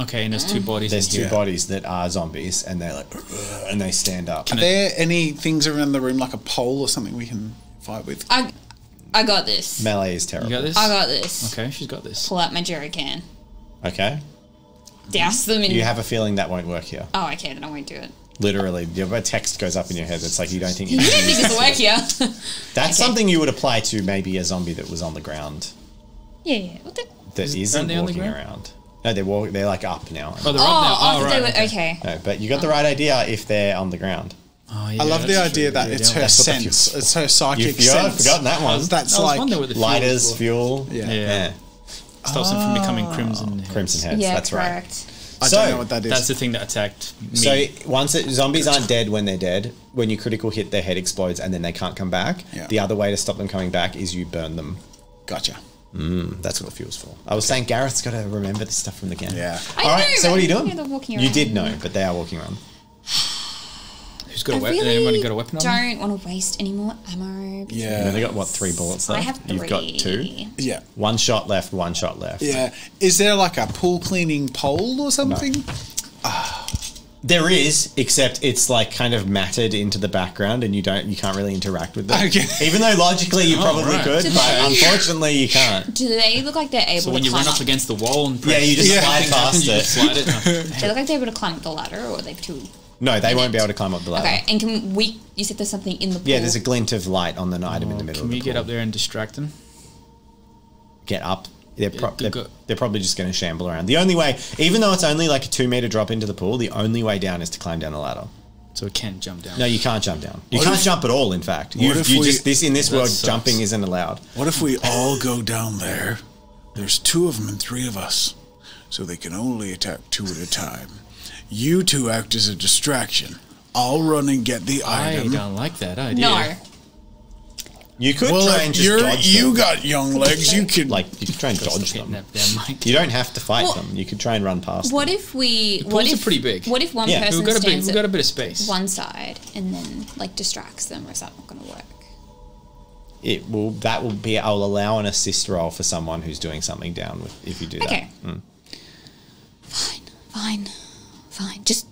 Okay, and there's two mm. bodies. There's in two here. bodies that are zombies, and they're like, and they stand up. Are there any things around the room, like a pole or something we can fight with? I, I got this. Melee is terrible. You got this? I got this. Okay, she's got this. Pull out my jerry can. Okay. Douse them in. You have a feeling that won't work here. oh, okay, then I won't do it. Literally, your text goes up in your head. It's like you don't think. You You don't think this will work here? That's Okay. something you would apply to maybe a zombie that was on the ground yeah, yeah. What the? that isn't aren't they on the walking ground? around. No, they're walk, They're like up now. Oh, they're Oh, up now. I Oh, right. they were okay. okay. No, but you got the right idea if they're on the ground. Oh, yeah, I love the idea true. that Yeah, it's her That's what the sense. fuel- It's her psychic You've yeah, sense. forgotten that one. That's I was like wondering what the fuel Lighters, was for. fuel. Yeah. yeah. Stops them from becoming ah. crimson. heads. Crimson heads. Yeah, that's right. correct. I So, don't know what that is. That's the thing that attacked me. So once it, zombies aren't dead when they're dead, when you critical hit, their head explodes and then they can't come back. Yeah. The other way to stop them coming back is you burn them. gotcha. Mm, that's what the fuel's for. I was saying Gareth's got to remember this stuff from the game. Yeah. I All right. know, so what are you doing? walking You did know, but they are walking around. Who's got a I weapon? really Anyone got a weapon on? don't want to waste any more ammo. Yeah. You they got what three bullets I left? have 3 You've got two. Yeah. One shot left. One shot left. Yeah. Is there like a pool cleaning pole or something? Ah. There is, except it's like kind of matted into the background, and you don't, you can't really interact with them. Okay. Even though logically you Oh, probably right. could, Do but they- unfortunately you can't. Do they look like they're able So to when you climb run up against the wall and Yeah, press, you just Yeah. slide past you it. just slide it. They look like they're able to climb up the ladder, or are they too? No, they won't be able to climb up the ladder. Okay, and can we? You said there's something in the pool. Yeah, there's a glint of light on the item in the oh, middle. Can of the we get pool. up there and distract them? Get up. They're, pro- they're, they're probably just going to shamble around. The only way, even though it's only like a two meter drop into the pool, the only way down is to climb down the ladder. So it can't jump down. No, you can't jump down. You What can't if- jump at all. In fact, you, What if you we- just this in this world, sucks. jumping isn't allowed. What if we all go down there? There's two of them and three of us, so they can only attack two at a time. You two act as a distraction. I'll run and get the item. I don't like that idea. no. You could Well, try and if just you're dodge you them. got young legs, you could like you could try and dodge hitting them. that. You don't have to fight Well- them. You could try and run past What them. if we? The What pools are if pretty big. What if one Yeah. person We've got a bit. stands We've got a at bit of space. one side and then like distracts them, or is that not going to work? It will. That will be. I'll allow an assist roll for someone who's doing something down with if you do Okay. that. Mm. Fine, fine, fine. Just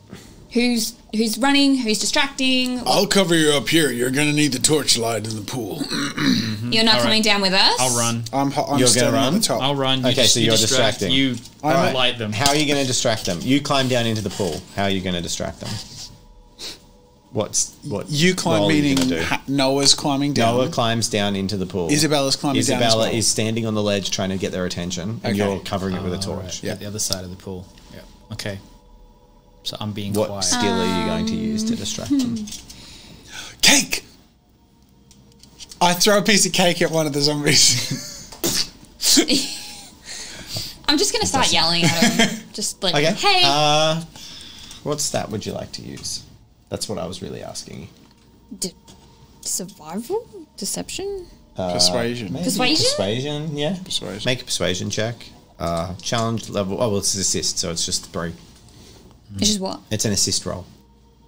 who's who's running? Who's distracting? I'll cover you up here. You're gonna need the torchlight in the pool. You're not All coming right. down with us. I'll run. I'm, ho- I'm You're gonna at run? the top. I'll run. You Okay, just- so you you're distract, distracting. You Alright. light them. How are you going to distract them? You climb down into the pool. How are you going to distract them? What's what? You climb, roll you meaning do? ha- Noah's climbing down. Noah climbs down into the pool. Isabella's climbing down Isabella well. is standing on the ledge trying to get their attention, and Okay. you're covering it with a Oh, torch. right. Yeah. The other side of the pool. Yeah. Okay. So I'm being What quiet. skill are you going to use to distract them? Cake! I throw a piece of cake at one of the zombies. I'm just going to start yelling at him. Just like, Okay. hey, Uh, what stat would you like to use? That's what I was really asking. D- survival, deception. Persuasion. Maybe Persuasion? Persuasion, yeah. Persuasion. Make a persuasion check. Uh, challenge level. Oh, well, it's assist, so it's just three. It's just what? It's an assist roll,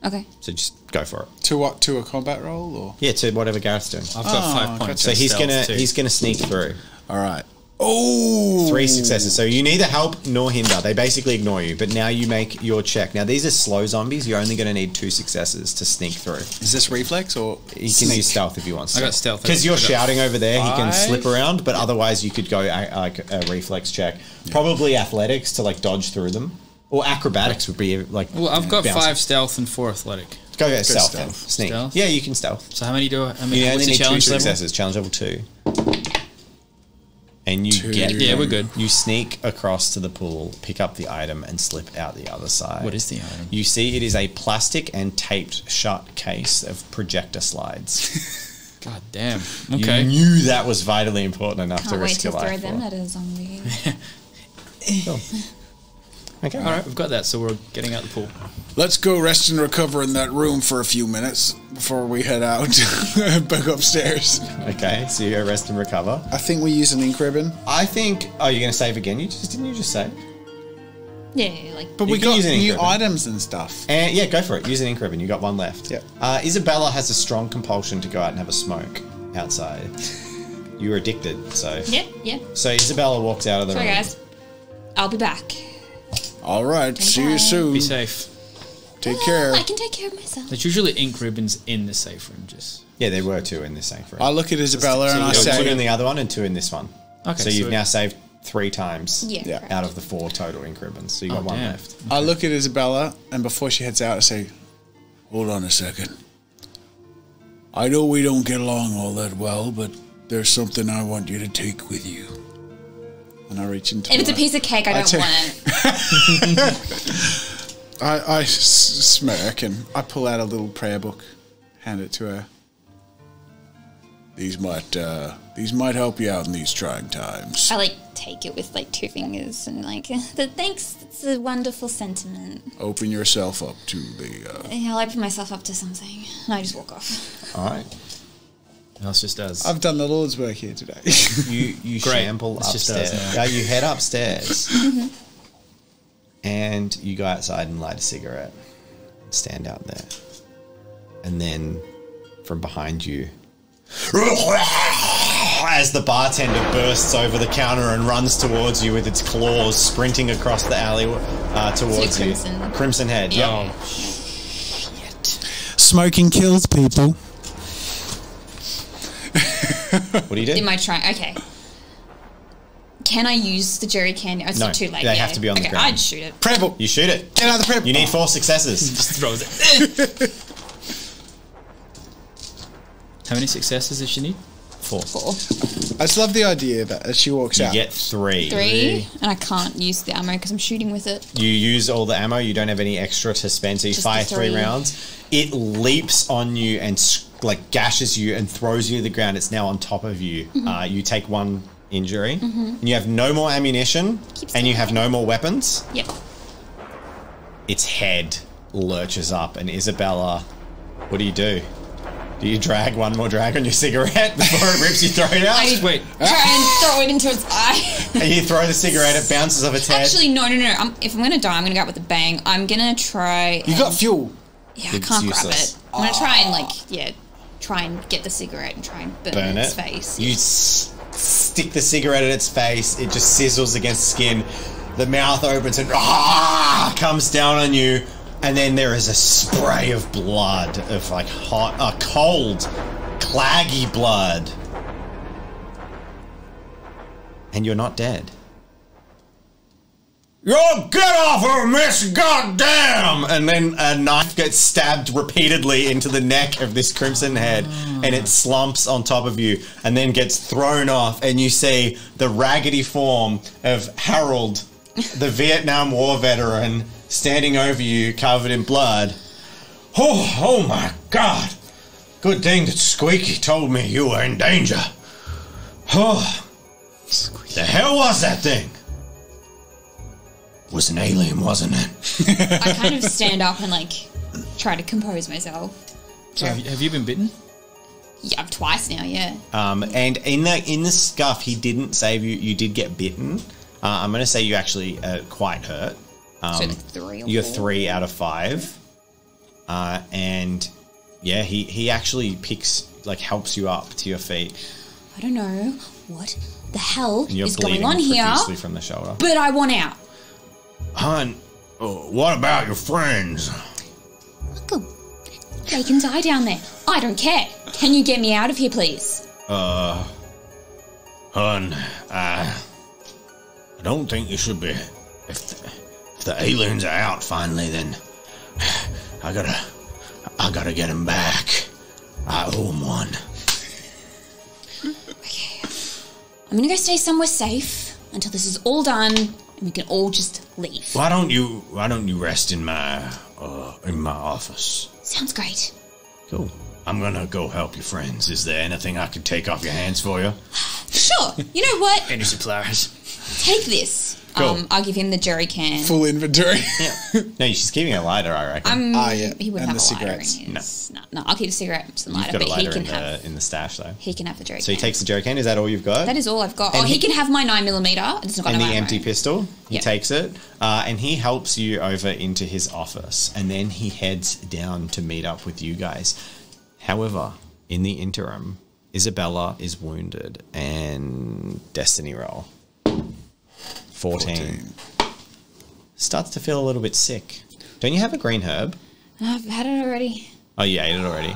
Okay. so just go for it. To what? To a combat roll? or? Yeah, to whatever Gareth's doing. I've got Oh, five points. So of he's stealth gonna too. he's gonna sneak through. All right. Oh! Three successes. So you neither help nor hinder. They basically ignore you. But now you make your check. Now these are slow zombies. You're only going to need two successes to sneak through. Is this reflex or You can use stealth if you want. I got stealth. because you're I got shouting over there. He can five. slip around, but otherwise you could go uh, like a reflex check. Probably athletics to like dodge through them, or acrobatics would be like. Well, I've got bouncing. five stealth and four athletic. Go go stealth. then. stealth. Sneak. Stealth? Yeah, you can stealth. So how many do I? I mean, You what's only the need two challenge level? successes. Challenge level two. and you get Yeah, we're good. You sneak across to the pool, pick up the item, and slip out the other side. What is the item? You see, it is a plastic and taped shut case of projector slides. God damn. You Okay. knew that was vitally important enough to Can't wait risk to your throw life them for. at a zombie. Okay. All right, we've got that, so we're getting out the pool. Let's go rest and recover in that room for a few minutes before we head out back upstairs. Okay. So you go rest and recover. I think we use an ink ribbon. I think. Oh, you're going to save again? You just didn't you just save? Yeah, like But You we can got use an ink new ribbon. items and stuff. And yeah, go for it. Use an ink ribbon. You got one left. Yeah. Uh, Isabella has a strong compulsion to go out and have a smoke outside. You're addicted, so. Yep, yep. So Isabella walks out of the Sorry, room. guys. I'll be back. All right, see you soon. Be safe. Take care. I can take care of myself. There's usually ink ribbons in the safe room, just. Yeah, there were two in this safe room. I look at Isabella and I There were two in the other one and two in this one. Okay, so you've so- now saved three times Yeah, Yeah. out of the four total ink ribbons. So you oh, got Oh, one damn. left. I look at Isabella, and before she heads out, I say, Hold on a second. I know we don't get along all that well, but there's something I want you to take with you. And I reach into. If it's a piece of cake, I don't take- want it. I, I s- smirk and I pull out a little prayer book, hand it to her. These might uh, these might help you out in these trying times. I like take it with like two fingers and like, the thanks. It's a wonderful sentiment. Open yourself up to the. Uh, I'll open myself up to something, and I just walk off. All right. Else just does. I've done the Lord's work here today. You you Great. shamble It's upstairs. now. Yeah, you head upstairs, and you go outside and light a cigarette. And stand out there, and then from behind you, as the bartender bursts over the counter and runs towards you with its claws, sprinting across the alley uh, towards you. Crimson. Crimson head. Yep. oh, Smoking kills people. What do you do? Am I trying? Okay. Can I use the jerry can? Oh, it's No, not too late. they yeah. have to be on the okay, ground. I'd shoot it. Prayer book. You shoot it. Get out of the prayer book. You need four successes. just throws it. How many successes does she need? Four. Four. I just love the idea that as she walks You out, get three. Three. And I can't use the ammo because I'm shooting with it. You use all the ammo. You don't have any extra to spend, so you Just fire three three. rounds. It leaps on you and s- like gashes you and throws you to the ground. It's now on top of you. Mm-hmm. Uh, you take one injury. And you have no more ammunition, and you have no more weapons. Yep. Its head lurches up, and Isabella, what do you do? Do you drag one more drag on your cigarette before it rips you throw it out? I Wait, try and throw it into its eye. and you throw the cigarette, it bounces off its head. Actually, no, no, no. I'm, if I'm gonna die, I'm gonna go out with a bang. I'm gonna try. you got fuel. Yeah, I can't useless. grab it. I'm gonna try and like, yeah, try and get the cigarette and try and burn, burn its it. face. You s- stick the cigarette in its face. It just sizzles against skin. The mouth opens and ah, comes down on you, and then there is a spray of blood, of like hot, uh, cold, claggy blood, and you're not dead. Yo, get off her, miss! Goddamn! And then a knife gets stabbed repeatedly into the neck of this crimson head, and it slumps on top of you, and then gets thrown off, and you see the raggedy form of Harold, the Vietnam War veteran, standing over you, covered in blood. Oh, oh my God! Good thing that Squeaky told me you were in danger. Oh, the hell was that thing? Was an alien, wasn't it? I kind of stand up and like try to compose myself. so have, you, have you been bitten? Yeah, twice now. Yeah. Um, and in the in the scuff, he didn't save you. You did get bitten. Uh, I'm going to say you actually uh, quite hurt. so Um, like three. Or you're four. three out of five, uh, and yeah, he he actually picks like helps you up to your feet. I don't know what the hell you're is going on here, profusely from the shoulder. but I want out. Hun, uh, what about your friends? Look, they can die down there. I don't care. Can you get me out of here, please? Uh, hun, I, I don't think you should be. If the, if the aliens are out finally, then I gotta, I gotta get him back. I owe him one. Okay, I'm gonna go stay somewhere safe until this is all done we can all just leave. Why don't you Why don't you rest in my uh, in my office? Sounds great. Cool. I'm gonna go help your friends. Is there anything I can take off your hands for you? Sure. You know what? Any suppliers? Take this. Cool. Um, I'll give him the jerry can. Full inventory. yeah. No, she's keeping a lighter, I reckon. Um, Ah, yeah, He wouldn't and have the a lighter cigarettes. in his. No. no, I'll keep the cigarettes and You've lighter, got a but he lighter can in have the, in the stash, though. he can have the jerry So he can. takes the jerry can. Is that all you've got? that is all I've got. And oh, he, he- can have my nine millimeter. It's not got and no the ammo. empty pistol. He Yep. takes it, uh, and he helps you over into his office, and then he heads down to meet up with you guys. However, in the interim, Isabella is wounded, and destiny roll. 14. Starts to feel a little bit sick. Don't you have a green herb? I've had it already. Oh, you ate it already.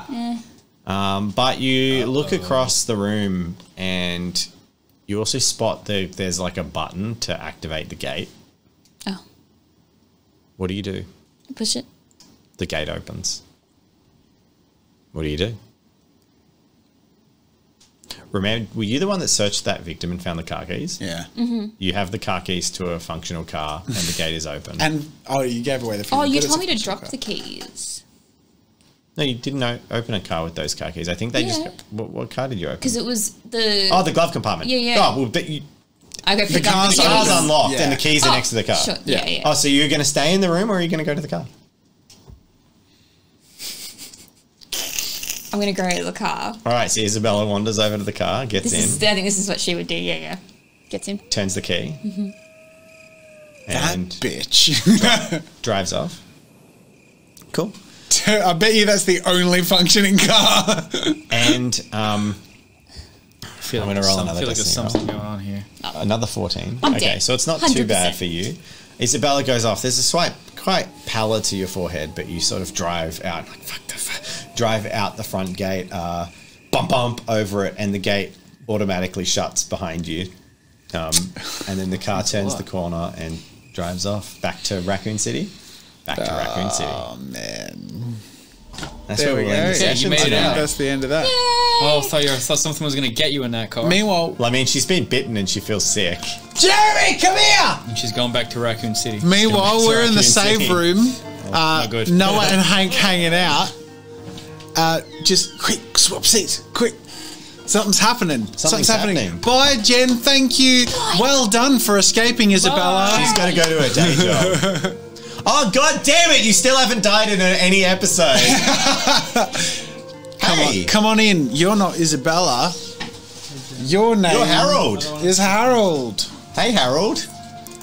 Um, but you look across the room and you also spot the there's like a button to activate the gate. Oh, What do you do? push it. The gate opens. What do you do? Remember, were you the one that searched that victim and found the car keys? yeah. Mm-hmm. You have the car keys to a functional car, and the gate is open. And oh, you gave away the. Oh, you told me to drop car. the keys no, you didn't o- open a car with those car keys. I think they Yeah. just. What, what car did you open? because it was the. Oh, the glove compartment. Yeah, yeah. Oh, well, but you, I go pick car's the the car's unlocked, Yeah. and the keys are Oh, next to the car. Sure. Yeah, yeah. Oh, so you're going to stay in the room, or are you going to go to the car? I'm gonna go to the car. All right. So Isabella wanders over to the car, gets This in, is. I think this is what she would do. Yeah, yeah. Gets in. turns the key, That and bitch. drives off. Cool. I bet you that's the only functioning car. And um, I feel I'm like gonna roll some- another I feel like there's destiny roll. something going on here. another 14. I'm okay, dead. so it's not too 100%. bad for you. Isabella goes off. There's a swipe, quite pallor to your forehead, but you sort of drive out, like, fuck the fuck, drive out the front gate, uh, bump, bump over it, and the gate automatically shuts behind you. Um, and then the car turns the corner and drives off back to Raccoon City. Back to Raccoon City. oh man. That's There where we we'll go. the Yeah, you session made it today. out. That's the end of that. Oh, I thought, you were, I thought something was going to get you in that car. Meanwhile, Well, I mean, she's been bitten and she feels sick. Jeremy, come here. And she's going back to Raccoon City. Meanwhile, we're in the Raccoon save City. room. Uh, not good. Noah and Hank hanging out. Uh, just quick, swap seats, quick. Something's happening. Something's, happening. happening. Bye, Jen. Thank you. Well done for escaping, Isabella. She's going to go to her day job. oh, god damn it! You still haven't died in any episode. Come hey, on, come on in. You're not Isabella. Your name You're Harold. is Harold. Hey, Harold.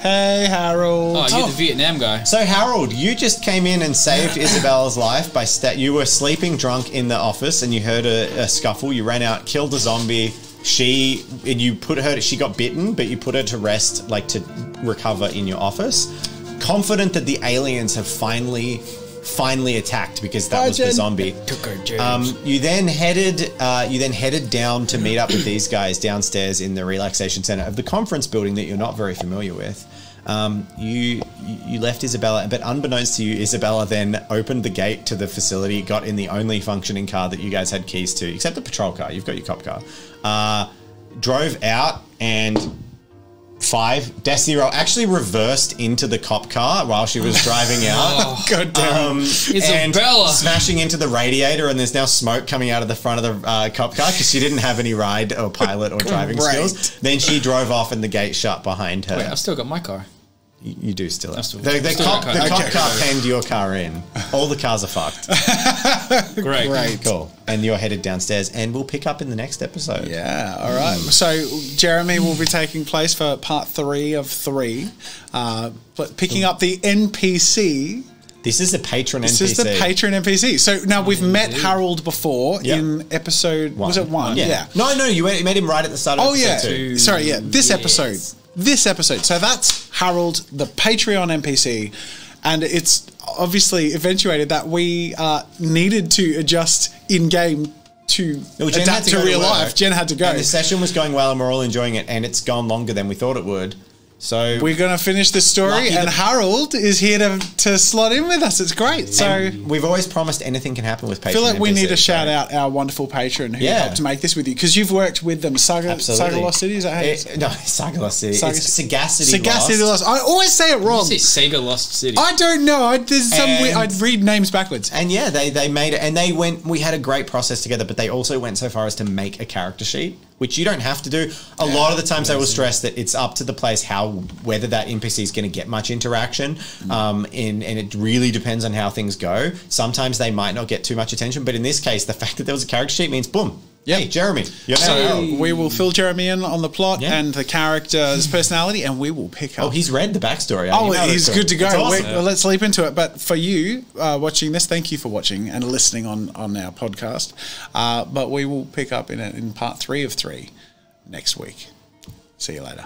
Hey, Harold. Oh, you're the Vietnam guy. So, Harold, you just came in and saved Isabella's life by sta- you were sleeping drunk in the office and you heard a, a scuffle. You ran out, killed a zombie. She and you put her. She got bitten, but you put her to rest, like to recover in your office. Confident that the aliens have finally, finally attacked because that Bye, was the zombie. Took her, James. Um, you then headed. Uh, you then headed down to meet up with these guys downstairs in the relaxation center of the conference building that you're not very familiar with. Um, you you left Isabella, but unbeknownst to you, Isabella then opened the gate to the facility, got in the only functioning car that you guys had keys to, except the patrol car. You've got your cop car. Uh, drove out and five Destiny Roll actually reversed into the cop car while she was driving out. God damn. Um, and Isabella. smashing into the radiator, and there's now smoke coming out of the front of the uh, cop car because she didn't have any ride or pilot or driving skills. Then she drove off, and the gate shut behind her. Wait, I've still got my car. You, you do still. Have. still- the the, still cop, got the car. cop Okay. car penned your car in. All the cars are fucked. Great. Great. cool. And you're headed downstairs, and we'll pick up in the next episode. Yeah, all right. Hmm. So Jeremy will be taking place for part three of three, uh, but picking hmm. up the NPC. This is the patron This NPC. This is the patron NPC. So now we've hmm. met Harold before Yeah. in episode. Was it one? Yeah. No, no, you went- you made him right at the start of Oh episode yeah. two. Sorry, yeah. This Yes. episode. This episode. So that's Harold, the Patreon NPC, and it's obviously eventuated that we uh, needed to adjust in game to adapt to to, go to real life. Jen had to go. And the session was going well, and we're all enjoying it, and it's gone longer than we thought it would. So We're going to finish this story, and the- Harold is here to, to slot in with us. It's great. So we've always promised anything can happen with Patreon. I feel like we need to NPCs, shout out our wonderful patron who Yeah. helped make this with you because you've worked with them. Saga, Saga Lost City, is that how you eh, It- no, Saga Lost City. Saga- it's Sagacity, Sagacity Lost. Lost. I always say it wrong. You say Sega Lost City. I don't know. I, there's some And- weird, I'd read names backwards. And yeah, they they made it, and they went. We had a great process together, but they also went so far as to make a character sheet, which you don't have to do. A lot of the times, they will stress that it's up to the place how whether that NPC is going to get much interaction, um, in, and it really depends on how things go. Sometimes they might not get too much attention, but in this case, the fact that there was a character sheet means boom. Yep. Hey, Jeremy, you're So Harold. we will fill Jeremy in on the plot Yeah. and the character's personality, and we will pick up. Oh, he's read the backstory. Oh, he's good to go. Awesome. We- well, let's leap into it. But for you uh, watching this, thank you for watching and listening on on our podcast. Uh, but we will pick up in in part three of three next week. See you later.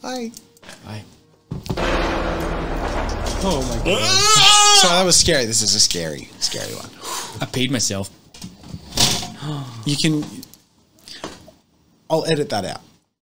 Bye. Bye. oh my god. So that was scary. This is a scary, scary one. I paid myself. You can. I'll edit that out.